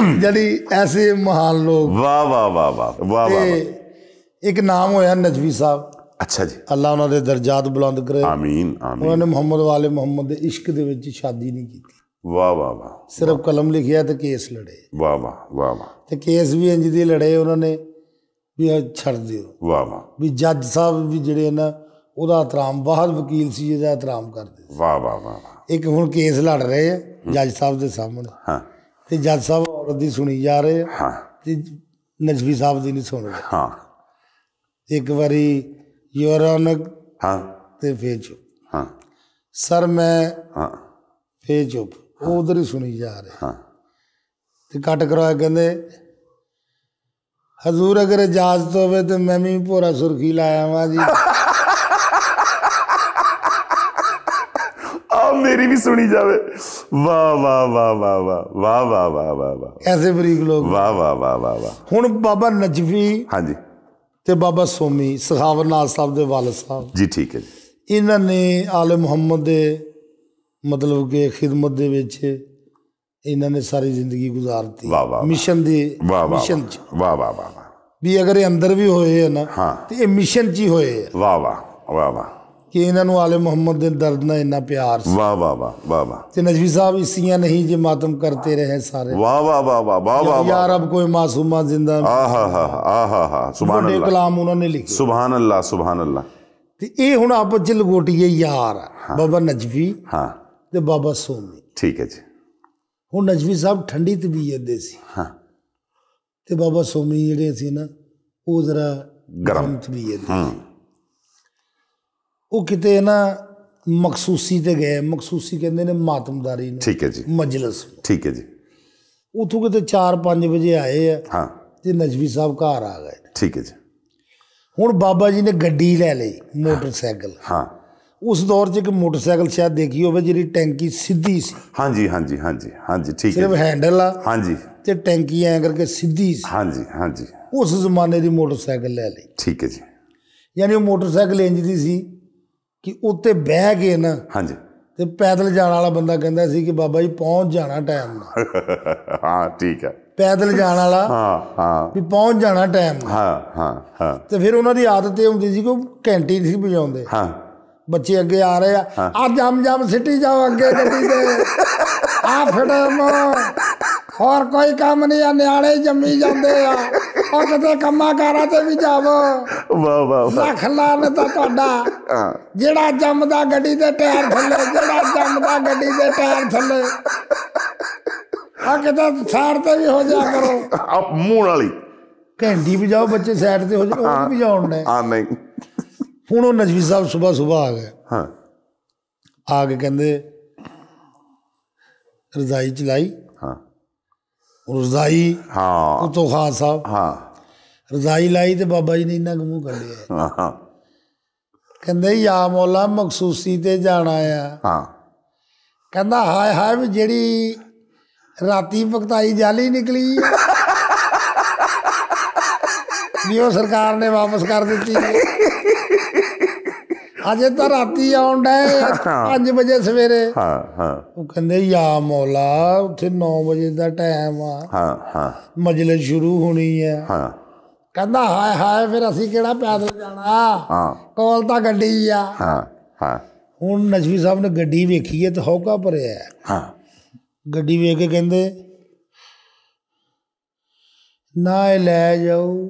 ਜਿਹੜੀ ਐਸੇ ਮਹਾਨ ਲੋਕ ਵਾਹ ਵਾਹ ਵਾਹ ਵਾਹ ਵਾਹ ਵਾਹ ਤੇ ਇੱਕ ਨਾਮ ਹੋਇਆ ਨਜਵੀ ਸਾਹਿਬ ਅੱਛਾ ਜੀ ਅੱਲਾ ਉਹਨਾਂ ਦੇ ਦਰਜਾਤ ਬੁਲੰਦ ਕਰੇ ਆਮੀਨ ਆਮੀਨ ਉਹਨਾਂ ਨੇ ਮੁਹੰਮਦ ਵਾਲੇ ਮੁਹੰਮਦ ਦੇ ਇਸ਼ਕ ਦੇ ਵਿੱਚ ਸ਼ਾਦੀ ਨਹੀਂ ਕੀਤੀ ਵਾਹ ਵਾਹ ਵਾਹ ਸਿਰਫ ਕਲਮ ਲਿਖਿਆ ਤੇ ਕੇਸ ਲੜੇ ਵਾਹ ਵਾਹ ਵਾਹ ਵਾਹ ਤੇ ਕੇਸ ਵੀ ਇੰਜ ਦੀ ਲੜੇ ਉਹਨਾਂ ਨੇ ਵੀ ਇਹ ਛੱਡ ਦਿਓ ਵਾਹ ਵਾਹ ਵੀ ਜੱਜ ਸਾਹਿਬ ਵੀ ਜਿਹੜੇ ਨਾ ਉਹਦਾ ਇਤਰਾਮ ਬਾਹਰ ਵਕੀਲ ਸੀ ਜਿਹਦਾ ਇਤਰਾਮ ਕਰਦੇ ਵਾਹ ਵਾਹ ਵਾਹ ਵਾਹ ਇੱਕ ਹੁਣ ਕੇਸ ਲੜ ਰਹੇ ਆ ਜੱਜ ਸਾਹਿਬ ਦੇ ਸਾਹਮਣੇ ਹਾਂ ਤੇ ਜੱਜ ਸਾਹਿਬ ਔਰਤ ਦੀ ਸੁਣੀ ਜਾ ਰਹੇ ਆ ਹਾਂ। ਤੇ ਨਜਵੀ ਸਾਹਿਬ ਦੀ ਨਹੀਂ ਸੁਣ ਰਹੇ। ਹਾਂ। ਇੱਕ ਵਾਰੀ ਯੂਰਨ ਹਾਂ। ਤੇ ਫੇਰ ਚੁੱਪ। ਹਾਂ। ਸਰ ਮੈਂ ਹਾਂ। ਫੇਰ ਚੁੱਪ। ਉਹ ਉਧਰ ਹੀ ਸੁਣੀ ਜਾ ਰਹੇ। ਹਾਂ। ਤੇ ਕੱਟ ਕਰਵਾ ਕਹਿੰਦੇ ਹਜ਼ੂਰ ਅਗਰ ਇਜਾਜ਼ਤ ਹੋਵੇ ਤੇ ਮੈਂ ਵੀ ਭੋਰਾ ਸੁਰਖੀ ਲਾਇਆ ਵਾਂ ਜੀ। ਵੀ ਸੁਣੀ ਜਾਵੇ। ਵਾਹ ਵਾਹ ਵਾਹ ਵਾਹ ਵਾਹ ਵਾਹ ਵਾਹ ਵਾਹ ਵਾਹ ਵਾਹ ਐਸੇ ਬਰੀਕ ਲੋਕ ਵਾਹ ਵਾਹ ਵਾਹ ਵਾਹ ਵਾਹ ਹੁਣ ਬਾਬਾ ਨਜਫੀ ਹਾਂਜੀ ਤੇ ਬਾਬਾ ਸੋਮੀ ਸਖਾਵਤ ਨਾਥ ਸਾਹਿਬ ਦੇ ਵਾਲਦ ਸਾਹਿਬ ਜੀ ਠੀਕ ਹੈ ਜੀ ਇਹਨਾਂ ਨੇ ਆਲੇ ਮੁਹੰਮਦ ਦੇ ਮਤਲਬ ਕਿ ਖਿਦਮਤ ਦੇ ਵਿੱਚ ਇਹਨਾਂ ਨੇ ਸਾਰੀ ਜ਼ਿੰਦਗੀ ਗੁਜ਼ਾਰਤੀ ਮਿਸ਼ਨ ਦੀ ਮਿਸ਼ਨ ਚ ਵਾਹ ਵਾਹ ਵਾਹ ਵੀ ਅਗਰ ਇਹ ਅੰਦਰ ਵੀ ਹੋਏ ਆ ਨਾ ਹਾਂ। ਤੇ ਇਹ ਮਿਸ਼ਨ ਚ ਹੀ ਹੋਏ ਆ ਵਾਹ ਵਾਹ ਵਾਹ ਵਾਹ ਕਿ ਇਹਨਾਂ ਨੂੰ ਆਲੇ ਮੁਹੰਮਦ ਦੇ ਦਰਦ ਨਾਲ ਇੰਨਾ ਪਿਆਰ ਸੀ ਵਾਹ ਵਾਹ ਵਾਹ ਵਾਹ ਵਾਹ ਤੇ ਨਜਵੀ ਸਾਹਿਬ ਇਸੀਆਂ ਨਹੀਂ ਜੇ ਮਾਤਮ ਕਰਤੇ ਰਹੇ ਸਾਰੇ ਵਾਹ ਵਾਹ ਵਾਹ ਵਾਹ ਵਾਹ ਵਾਹ ਯਾ ਰੱਬ ਕੋਈ ਮਾਸੂਮਾ ਜ਼ਿੰਦਾ ਆਹਾ ਹਾ ਆਹਾ ਹਾ ਸੁਭਾਨ ਵੱਡੇ ਅੱਲਾਹ ਕਲਾਮ ਉਹਨਾਂ ਨੇ ਲਿਖੇ ਸੁਭਾਨ ਅੱਲਾਹ ਸੁਭਾਨ ਅੱਲਾਹ ਤੇ ਇਹ ਹੁਣ ਆਪਸ ਚ ਲਗੋਟੀਏ ਯਾਰ ਆ। ਬਾਬਾ ਨਜਵੀ ਹਾਂ ਤੇ ਬਾਬਾ ਸੋਮੀ ਠੀਕ ਹੈ ਜੀ ਹੁਣ ਨਜਵੀ ਸਾਹਿਬ ਠੰਡੀ ਤਬੀਅਤ ਦੇ ਸੀ ਹਾਂ ਤੇ ਬਾਬਾ ਸੋਮੀ ਜਿਹੜੇ ਸੀ ਨਾ ਉਹ ਜ਼ਰਾ ਗਰਮ। ਤਬੀਅਤ ਦੇ ਹੂੰ ਉਹ ਕਿਤੇ ਨਾ ਮਖਸੂਸੀ ਤੇ ਗਏ। ਮਖਸੂਸੀ ਕਹਿੰਦੇ ਨੇ ਮਾਤਮਦਾਰੀ ਨੂੰ। ਠੀਕ ਹੈ ਜੀ। ਮਜਲਿਸ ਠੀਕ ਹੈ ਜੀ। ਉਥੋਂ ਕਿਤੇ 4-5 ਵਜੇ ਆਏ ਆ ਹਾਂ। ਤੇ ਨਜਵੀ ਸਾਹਿਬ ਘਰ ਆ ਗਏ। ਠੀਕ ਹੈ ਜੀ। ਹੁਣ ਬਾਬਾ ਜੀ ਨੇ ਗੱਡੀ ਲੈ ਲਈ ਮੋਟਰਸਾਈਕਲ। ਹਾਂ। ਉਸ ਦੌਰ 'ਚ ਇੱਕ ਮੋਟਰਸਾਈਕਲ ਸ਼ਾਇਦ ਦੇਖੀ ਹੋਵੇ ਜਿਹੜੀ ਟੈਂਕੀ ਸਿੱਧੀ ਸੀ। ਹਾਂਜੀ ਹਾਂਜੀ ਹਾਂਜੀ ਹਾਂਜੀ ਠੀਕ ਹੈ ਸਿਰਫ। ਹੈਂਡਲ ਆ। ਹਾਂਜੀ। ਤੇ ਟੈਂਕੀ ਐ ਕਰਕੇ ਸਿੱਧੀ ਸੀ। ਹਾਂਜੀ ਹਾਂਜੀ। ਉਸ ਜ਼ਮਾਨੇ ਦੀ ਮੋਟਰਸਾਈਕਲ ਲੈ ਲਈ। ਠੀਕ ਹੈ ਜੀ। ਯਾਨੀ ਉਹ ਮੋਟਰਸਾਈਕਲ ਇੰਜ ਦੀ ਸੀ ਕਿ ਉੱਤੇ ਬਹਿ ਕੇ ਨਾ ਹਾਂਜੀ। ਤੇ ਪੈਦਲ ਜਾਣ ਵਾਲਾ ਬੰਦਾ ਕਹਿੰਦਾ ਸੀ ਕਿ ਬਾਬਾ ਜੀ ਪਹੁੰਚ ਜਾਣਾ ਟਾਈਮ ਨਾਲ। ਹਾਂ ਠੀਕ ਹੈ। ਪੈਦਲ ਜਾਣ ਵਾਲਾ ਹਾਂ ਹਾਂ। ਵੀ ਪਹੁੰਚ ਜਾਣਾ ਟਾਈਮ ਨਾਲ। ਹਾਂ ਹਾਂ ਹਾਂ। ਤੇ ਫਿਰ ਉਹਨਾਂ ਦੀ ਆਦਤ ਇਹ ਹੁੰਦੀ ਸੀ ਕਿ ਉਹ ਘੰਟੀ ਨਹੀਂ ਸੀ ਵਜਾਉਂਦੇ। ਹਾਂ। ਬੱਚੇ ਅੱਗੇ ਆ ਰਹੇ ਆ ਆ ਜਮ ਜਮ ਸਿੱਟੀ ਜਾਓ ਅੱਗੇ ਗੱਡੀ ਦੇ ਆ ਫੜਮ ਹੋਰ ਕੋਈ ਕੰਮ ਨਹੀਂ ਆ ਨਿਆਣੇ ਹੀ ਜੰਮੀ ਜਾਂਦੇ ਆ। ਉਹ ਕਿਤੇ ਕੰਮਾਂ ਕਾਰਾਂ ਤੇ ਵੀ ਜਾਵੋ। ਵਾਹ ਵਾਹ ਵਾਹ। ਲੱਖ ਲਾਨ ਤਾਂ ਤੁਹਾਡਾ। ਜਿਹੜਾ ਜੰਮਦਾ ਗੱਡੀ ਦੇ ਟਾਇਰ ਥੱਲੇ ਜਿਹੜਾ ਜੰਮਦਾ ਗੱਡੀ ਦੇ ਟਾਇਰ ਥੱਲੇ। ਆ ਕਿਤੇ ਸਾਈਡ ਤੇ ਵੀ ਹੋ ਜਾ ਕਰੋ। ਆ ਮੂੰਹ ਵਾਲੀ ਘੰਟੀ ਵਜਾਓ ਬੱਚੇ ਸਾਈਡ ਤੇ ਹੋ ਉਹ ਵੀ ਵਜਾਉਣ ਨੇ ਆ ਨਹੀਂ। ਹੁਣ ਉਹ ਨਜਵੀ ਸਾਹਿਬ ਸਵੇਰ ਸਵੇਰ ਆ ਗਏ। ਹਾਂ। ਆ ਕੇ ਕਹਿੰਦੇ ਰਜ਼ਾਈ ਚਲਾਈ। ਹਾਂ। ਰਜ਼ਾਈ ਹਾਂ। ਉਤੋਂ ਖਾਨ ਸਾਹਿਬ। ਹਾਂ। ਰਜ਼ਾਈ ਲਾਈ ਤੇ ਬਾਬਾ ਜੀ ਨੇ ਇੰਨਾ ਗਮੂ ਕੱਢਿਆ। ਹਾਂ, ਹਾਂ ਕਹਿੰਦੇ ਯਾ ਮੌਲਾ ਮਖਸੂਸੀ ਤੇ ਜਾਣਾ ਆ। ਹਾਂ। ਕਹਿੰਦਾ ਹਾਏ ਹਾਏ ਵੀ ਜਿਹੜੀ ਰਾਤੀ ਭਗਤਾਈ ਜਾਲੀ ਨਿਕਲੀ। ਵੀ ਉਹ ਸਰਕਾਰ ਨੇ ਵਾਪਸ ਕਰ ਦਿੱਤੀ ਅਜੇ ਤਾਂ ਰਾਤੀ ਆਉਣ ਡਏ 5 ਵਜੇ ਸਵੇਰੇ। ਹਾਂ ਹਾਂ। ਉਹ ਕਹਿੰਦੇ ਯਾ ਮੌਲਾ ਉੱਥੇ 9 ਵਜੇ ਦਾ ਟਾਈਮ ਆ। ਹਾਂ ਹਾਂ। ਮਜਲਿਸ ਸ਼ੁਰੂ ਹੋਣੀ ਹੈ ਹਾਂ। ਕਹਿੰਦਾ ਹਾਏ ਹਾਏ ਫਿਰ ਅਸੀਂ ਕਿਹੜਾ ਪੈਦਲ ਜਾਣਾ? ਹਾਂ। ਕੋਲ ਤਾਂ ਗੱਡੀ ਆ। ਹਾਂ ਹਾਂ। ਹੁਣ ਨਜਵੀ ਸਾਹਿਬ ਨੇ ਗੱਡੀ ਵੇਖੀ ਹੈ ਤੇ ਹੌਕਾ ਭਰਿਆ। ਹੈ। ਗੱਡੀ ਵੇਖ ਕੇ ਕਹਿੰਦੇ ਨਾ ਲੈ ਜਾਓ।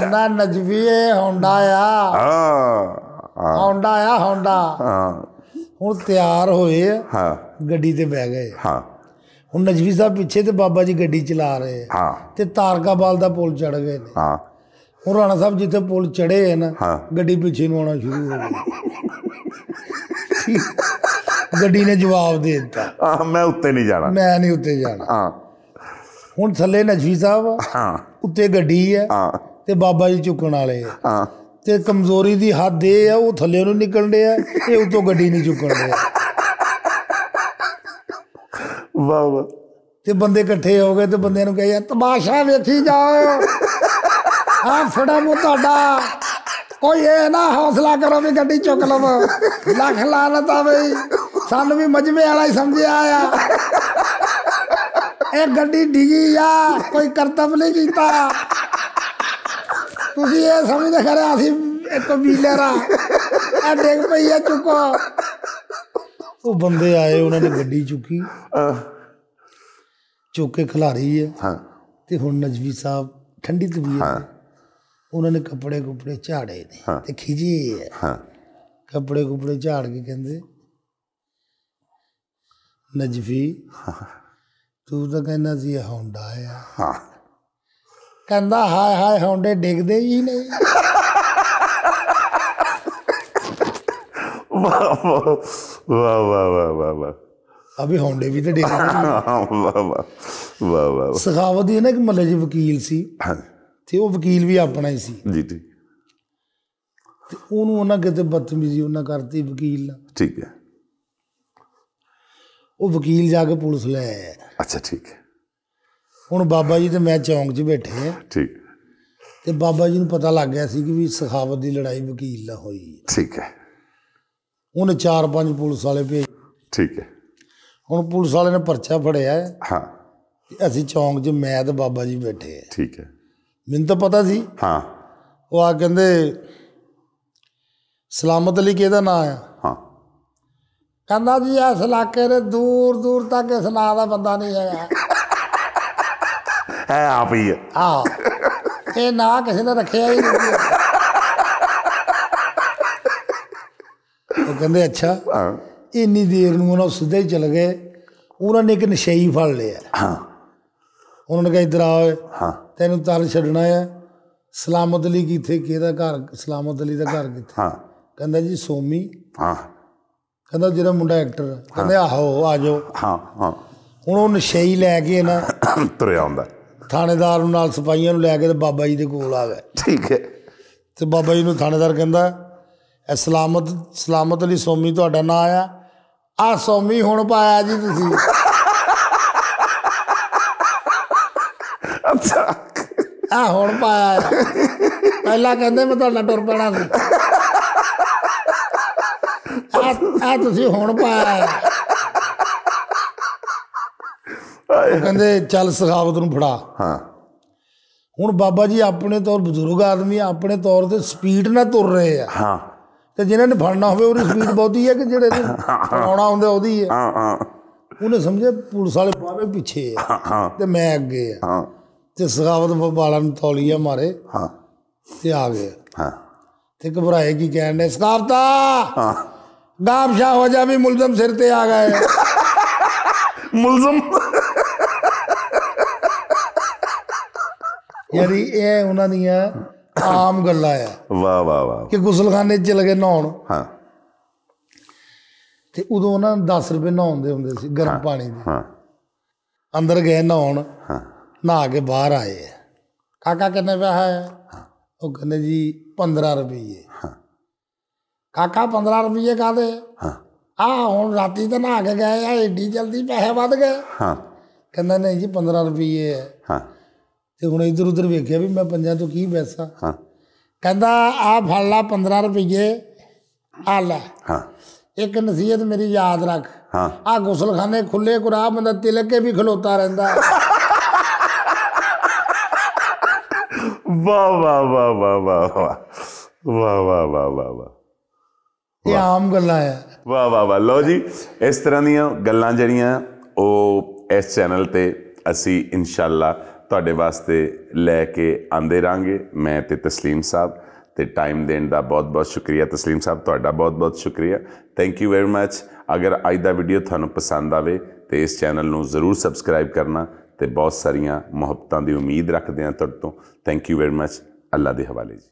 ਕਹਿੰਦਾ ਨਜਵੀ ਇਹ ਹੋਂਡਾ ਆ। ਹਾਂ ਹੋਂਡਾ ਆ ਹੋਂਡਾ। ਹਾਂ। ਹੁਣ ਤਿਆਰ ਹੋਏ ਹਾਂ। ਗੱਡੀ ਤੇ ਬਹਿ ਗਏ। ਹਾਂ। ਹੁਣ ਨਜਵੀ ਸਾਹਿਬ ਪਿੱਛੇ ਤੇ ਬਾਬਾ ਜੀ ਗੱਡੀ ਚਲਾ ਰਹੇ ਹਾਂ। ਤੇ ਤਾਰਕਾਬਾਲ ਦਾ ਪੁਲ ਚੜ ਗਏ ਨੇ। ਹਾਂ। ਹੁਣ ਰਾਣਾ ਸਾਹਿਬ ਜਿੱਥੇ ਪੁਲ ਚੜੇ ਹੈ ਨਾ ਹਾਂ। ਗੱਡੀ ਪਿੱਛੇ ਨੂੰ ਆਉਣਾ ਸ਼ੁਰੂ ਹੋ ਗਈ। ਗੱਡੀ ਨੇ ਜਵਾਬ ਦੇ ਦਿੱਤਾ। ਆ ਮੈਂ ਉੱਤੇ ਨਹੀਂ ਜਾਣਾ। ਮੈਂ ਨਹੀਂ ਉੱਤੇ ਜਾਣਾ। ਹਾਂ। ਹੁਣ ਥੱਲੇ ਨਜਵੀ ਸਾਹਿਬ ਹਾਂ। ਉੱਤੇ ਗੱਡੀ ਹੈ ਹਾਂ। ਤੇ ਬਾਬਾ ਜੀ ਚੁੱਕਣ ਵਾਲੇ ਆ। ਹਾਂ। ਤੇ ਕਮਜ਼ੋਰੀ ਦੀ ਹੱਦ ਇਹ ਆ ਉਹ ਥੱਲੇ ਨੂੰ ਨਿਕਲਣ ਡਿਆ ਇਹ ਉਤੋਂ ਗੱਡੀ ਨਹੀਂ ਚੁੱਕਣ ਡਿਆ। ਵਾਹ ਵਾਹ। ਤੇ ਬੰਦੇ ਇਕੱਠੇ ਹੋ ਗਏ ਤੇ ਬੰਦਿਆਂ ਨੂੰ ਕਹੇ ਤਮਾਸ਼ਾ ਵੇਖੀ ਜਾਓ। ਆ ਫੜਾ ਮੂੰ ਤੁਹਾਡਾ। ਕੋਈ ਇਹ ਨਾ ਹੌਸਲਾ ਕਰੋ ਵੀ ਗੱਡੀ ਚੁੱਕ ਲਵੋ। ਲੱਖ ਲਾਨਤ ਆ ਬਈ। ਸਾਨੂੰ ਵੀ ਮਜਮੇ ਵਾਲਾ ਹੀ ਸਮਝਿਆ ਆ ਇਹ ਗੱਡੀ ਡਿੱਗੀ ਆ ਕੋਈ ਕਰਤੱਵ ਨਹੀਂ ਕੀਤਾ। ਤੁਸੀਂ ਇਹ ਸਮਝਦੇ ਖਰੇ ਅਸੀਂ ਇੱਕ ਵੀਲਰ ਆ। ਇਹ ਡਿੱਗ ਪਈ ਆ ਚੁੱਕੋ। ਉਹ ਬੰਦੇ ਆਏ ਉਹਨਾਂ ਨੇ ਗੱਡੀ ਚੁੱਕੀ। ਚੁੱਕ ਕੇ ਖਿਲਾਰੀ ਹੈ ਹਾਂ। ਤੇ ਹੁਣ ਨਜਵੀ ਸਾਹਿਬ ਠੰਡੀ ਤਬੀਅਤ ਹਾਂ ਹੈ। ਉਹਨਾਂ ਨੇ ਕੱਪੜੇ ਕੁਪੜੇ ਝਾੜੇ ਨੇ। ਤੇ ਖਿਜੇ ਹੈ ਹਾਂ। ਕੱਪੜੇ ਕੁਪੜੇ ਝਾੜ ਕੇ ਕਹਿੰਦੇ ਨਜਵੀ ਤੂੰ ਤਾਂ ਕਹਿੰਦਾ ਸੀ ਇਹ ਹੌਂਡਾ ਆ। ਹਾਂ। ਕਹਿੰਦਾ ਹਾਏ ਹਾਏ ਹੌਂਡੇ ਡਿੱਗਦੇ ਹੀ ਨਹੀਂ। ਵਾਹ ਵਾਹ ਵਾਹ ਵਾਹ ਵਾਹ ਅਭੀ ਹੌਂਡੇ ਵੀ ਤੇ ਡਿੱਗਦੇ। ਵਾਹ ਵਾਹ ਵਾਹ ਵਾਹ ਸਖਾਵਤ ਦੀ ਨਾ ਇੱਕ ਮੱਲੇ 'ਚ ਵਕੀਲ ਸੀ। ਹਾਂ ਤੇ ਉਹ ਵਕੀਲ ਵੀ ਆਪਣਾ ਹੀ ਸੀ। ਜੀ ਜੀ। ਤੇ ਉਹਨੂੰ ਉਹਨਾਂ ਕਿਤੇ ਬਦਤਮੀਜ਼ੀ ਉਹਨਾਂ ਕਰਤੀ ਵਕੀਲ ਨਾਲ। ਠੀਕ ਹੈ। ਉਹ ਵਕੀਲ ਜਾ ਕੇ ਪੁਲਿਸ ਲੈ ਆਇਆ। ਅੱਛਾ ਠੀਕ ਹੈ। ਹੁਣ ਬਾਬਾ ਜੀ ਤੇ ਮੈਂ ਚੌਂਕ 'ਚ ਬੈਠੇ ਆ। ਠੀਕ। ਤੇ ਬਾਬਾ ਜੀ ਨੂੰ ਪਤਾ ਲੱਗ ਗਿਆ ਸੀ ਕਿ ਵੀ ਸਖਾਵਤ ਦੀ ਲੜਾਈ ਵਕੀਲ ਨਾਲ ਹੋਈ ਹੈ ਠੀਕ ਹੈ। ਉਹਨੇ ਚਾਰ ਪੰਜ ਪੁਲਿਸ ਵਾਲੇ ਭੇਜ ਠੀਕ ਹੈ। ਹੁਣ ਪੁਲਿਸ ਵਾਲੇ ਨੇ ਪਰਚਾ ਫੜਿਆ ਹੈ। ਹਾਂ। ਅਸੀਂ ਚੌਂਕ 'ਚ ਮੈਂ ਤੇ ਬਾਬਾ ਜੀ ਬੈਠੇ ਆ। ਠੀਕ ਹੈ। ਮੈਨੂੰ ਤਾਂ ਪਤਾ ਸੀ। ਹਾਂ। ਉਹ ਆ ਕਹਿੰਦੇ ਸਲਾਮਤ ਅਲੀ ਕਿਹਦਾ ਨਾਂ ਆ? ਹਾਂ। ਕਹਿੰਦਾ ਜੀ ਇਸ ਇਲਾਕੇ ਦੇ ਦੂਰ ਦੂਰ ਤੱਕ ਇਸ ਨਾਂ ਦਾ ਬੰਦਾ ਨਹੀਂ ਹੈਗਾ। ਹੈ ਆਪ ਹੀ ਹੈ ਆ ਇਹ ਨਾਂ ਕਿਸੇ ਨੇ ਰੱਖਿਆ ਹੀ ਨਹੀਂ। ਉਹ ਕਹਿੰਦੇ ਅੱਛਾ ਹਾਂ। ਇੰਨੀ ਦੇਰ ਨੂੰ ਉਹਨਾਂ ਸਿੱਧੇ ਹੀ ਚਲੇ ਗਏ। ਉਹਨਾਂ ਨੇ ਇੱਕ ਨਸ਼ਈ ਫੜ ਲਿਆ। ਹਾਂ। ਉਹਨਾਂ ਨੇ ਕਿਹਾ ਇੱਧਰ ਆ ਓਏ ਹਾਂ। ਤੈਨੂੰ ਤਲ ਛੱਡਣਾ ਆ। ਸਲਾਮਤ ਅਲੀ ਕਿੱਥੇ ਕਿਹਦਾ ਘਰ ਸਲਾਮਤ ਅਲੀ ਦਾ ਘਰ ਕਿੱਥੇ? ਹਾਂ। ਕਹਿੰਦਾ ਜੀ ਸੋਮੀ। ਹਾਂ। ਕਹਿੰਦਾ ਜਿਹੜਾ ਮੁੰਡਾ ਐਕਟਰ। ਕਹਿੰਦੇ ਆਹੋ ਆ ਜਾਓ ਹਾਂ ਹਾਂ। ਹੁਣ ਉਹ ਨਸ਼ਈ ਲੈ ਕੇ ਨਾ ਤੁਰਿਆ ਹੁੰਦਾ ਥਾਣੇਦਾਰ ਨੂੰ ਨਾਲ ਸਿਪਾਹੀਆਂ ਨੂੰ ਲੈ ਕੇ ਤੇ ਬਾਬਾ ਜੀ ਦੇ ਕੋਲ ਆ ਗਏ। ਠੀਕ ਹੈ। ਤੇ ਬਾਬਾ ਜੀ ਨੂੰ ਥਾਣੇਦਾਰ ਕਹਿੰਦਾ ਇਹ ਸਲਾਮਤ ਸਲਾਮਤ ਅਲੀ ਸੋਮੀ ਤੁਹਾਡਾ ਨਾਂ ਆ। ਆ ਸੋਮੀ ਹੁਣ ਪਾਇਆ ਜੀ ਤੁਸੀਂ। ਅੱਛਾ। ਆ ਹੁਣ ਪਾਇਆ। ਪਹਿਲਾਂ ਕਹਿੰਦੇ ਮੈਂ ਤੁਹਾਡਾ ਟੁਰ ਪੈਣਾ ਸੀ। ਆ ਤੁਸੀਂ ਹੁਣ ਪਾਇਆ ਉਹ ਕਹਿੰਦੇ ਚੱਲ ਸਖਾਵਤ ਨੂੰ ਫੜਾ। ਹਾਂ। ਹੁਣ ਬਾਬਾ ਜੀ ਆਪਣੇ ਤੌਰ ਬਜ਼ੁਰਗ ਆਦਮੀ ਆਪਣੇ ਤੌਰ ਤੇ ਸਪੀਡ ਨਾਲ ਤੁਰ ਰਹੇ ਆ। ਹਾਂ। ਤੇ ਜਿਹਨਾਂ ਨੇ ਫੜਨਾ ਹੋਵੇ ਉਹਦੀ ਸਪੀਡ ਬਹੁਤੀ ਹੈ ਕਿ ਜਿਹੜੇ ਨੇ ਫੜਾਉਣਾ ਹੁੰਦਾ ਉਹਦੀ ਹੈ। ਹਾਂ ਹਾਂ। ਉਹਨੇ ਸਮਝੇ ਪੁਲਿਸ ਵਾਲੇ ਪਾਵੇ ਪਿੱਛੇ ਆ। ਤੇ ਮੈਂ ਅੱਗੇ ਆ। ਹਾਂ। ਤੇ ਸਖਾਵਤ ਵਾਲਾਂ ਨੂੰ ਤੌਲੀਆ ਮਾਰੇ। ਹਾਂ। ਤੇ ਆ ਗਏ ਹਾਂ। ਤੇ ਘਬਰਾਏ ਕੀ ਕਹਿਣ ਨੇ ਸਖਾਵਤਾ! ਹਾਂ। ਗਾਮਸ਼ਾ ਹੋ ਜਾ ਵੀ ਮੁਲਜ਼ਮ ਸਿਰ ਤੇ ਆ ਗਏ। ਮੁਲਜ਼ਮ ਯਾਰੀ ਇਹ ਉਹਨਾਂ ਦੀਆਂ ਆਮ ਗੱਲਾਂ ਆ। ਵਾਹ ਵਾਹ ਵਾਹ। ਕਿ ਗੁਸਲਖਾਨੇ 'ਚ ਚਲੇ ਗਏ ਨਹਾਉਣ। ਹਾਂ। ਤੇ ਉਦੋਂ ਉਹਨਾਂ ਨੂੰ 10 ਰੁਪਏ ਨਹਾਉਣ ਦੇ ਹੁੰਦੇ ਸੀ ਗਰਮ ਪਾਣੀ ਦੇ। ਹਾਂ। ਅੰਦਰ ਗਏ ਨਹਾਉਣ ਹਾਂ। ਨਹਾ ਕੇ ਬਾਹਰ ਆਏ ਕਾਕਾ ਕਿੰਨੇ ਪੈਸਾ ਹੈ। ਉਹ ਕਹਿੰਦੇ ਜੀ 15 ਰੁਪਏ ਹਾਂ। ਕਾਕਾ 15 ਰੁਪਏ ਕਾਦੇ ਹਾਂ। ਆ ਹੁਣ ਰਾਤੀ ਤਾਂ ਨਹਾ ਕੇ ਗਏ ਆ ਏਡੀ ਜਲਦੀ ਪੈਸੇ ਵੱਧ ਗਏ। ਹਾਂ। ਕਹਿੰਦਾ ਨਹੀਂ ਜੀ 15 ਰੁਪਏ ਹੈ ਹਾਂ। ਤੇ ਹੁਣ ਇਧਰ ਉਧਰ ਵੇਖਿਆ ਵੀ ਮੈਂ ਪੰਜਾਂ ਤੋਂ ਕੀ ਪੈਸਾ ਹਾਂ। ਕਹਿੰਦਾ ਆ ਫੜ ਲਾ 15 ਰੁਪਏ ਆ ਲੈ। ਹਾਂ। ਇੱਕ ਨਸੀਹਤ ਮੇਰੀ ਯਾਦ ਰੱਖ। ਹਾਂ। ਆ ਗੁਸਲਖਾਨੇ ਖੁੱਲੇ ਕੁਰਾਹ ਬੰਦਾ ਤਿਲਕ ਕੇ ਵੀ ਖਲੋਤਾ ਰਹਿੰਦਾ। ਵਾਹ ਵਾਹ ਵਾਹ ਵਾਹ ਵਾਹ ਵਾਹ। ਵਾਹ ਵਾਹ ਵਾਹ ਵਾਹ ਵਾਹ। ਇਹ ਆਮ ਗੱਲਾਂ ਆ। ਵਾਹ ਵਾਹ ਵਾਹ। ਲਓ ਜੀ ਇਸ ਤਰ੍ਹਾਂ ਦੀਆਂ ਗੱਲਾਂ ਜਿਹੜੀਆਂ ਉਹ ਇਸ ਚੈਨਲ ਤੇ ਅਸੀਂ ਇਨਸ਼ਾਅੱਲਾ ਤੁਹਾਡੇ ਵਾਸਤੇ ਲੈ ਕੇ ਆਂਦੇ ਰਾਂਗੇ। ਮੈਂ ਤੇ ਤਸਲੀਮ ਸਾਹਿਬ ਤੇ ਟਾਈਮ ਦੇਣ ਦਾ ਬਹੁਤ-ਬਹੁਤ ਸ਼ੁਕਰੀਆ। ਤਸਲੀਮ ਸਾਹਿਬ, ਤੁਹਾਡਾ ਬਹੁਤ-ਬਹੁਤ ਸ਼ੁਕਰੀਆ। ਥੈਂਕ ਯੂ ਵੈਰੀ ਮੱਚ ਅਗਰ ਅੱਜ ਦਾ ਵੀਡੀਓ ਤੁਹਾਨੂੰ ਪਸੰਦ ਆਵੇ ਤੇ ਇਸ ਚੈਨਲ ਨੂੰ ਜ਼ਰੂਰ ਸਬਸਕ੍ਰਾਈਬ ਕਰਨਾ ਤੇ ਬਹੁਤ ਸਾਰੀਆਂ ਮੁਹੱਬਤਾਂ ਦੀ ਉਮੀਦ ਰੱਖਦੇ ਹਾਂ ਤੁਹਾਡੇ ਤੋਂ। Thank you very much Allah ਦੇ ਹਵਾਲੇ ਜੀ।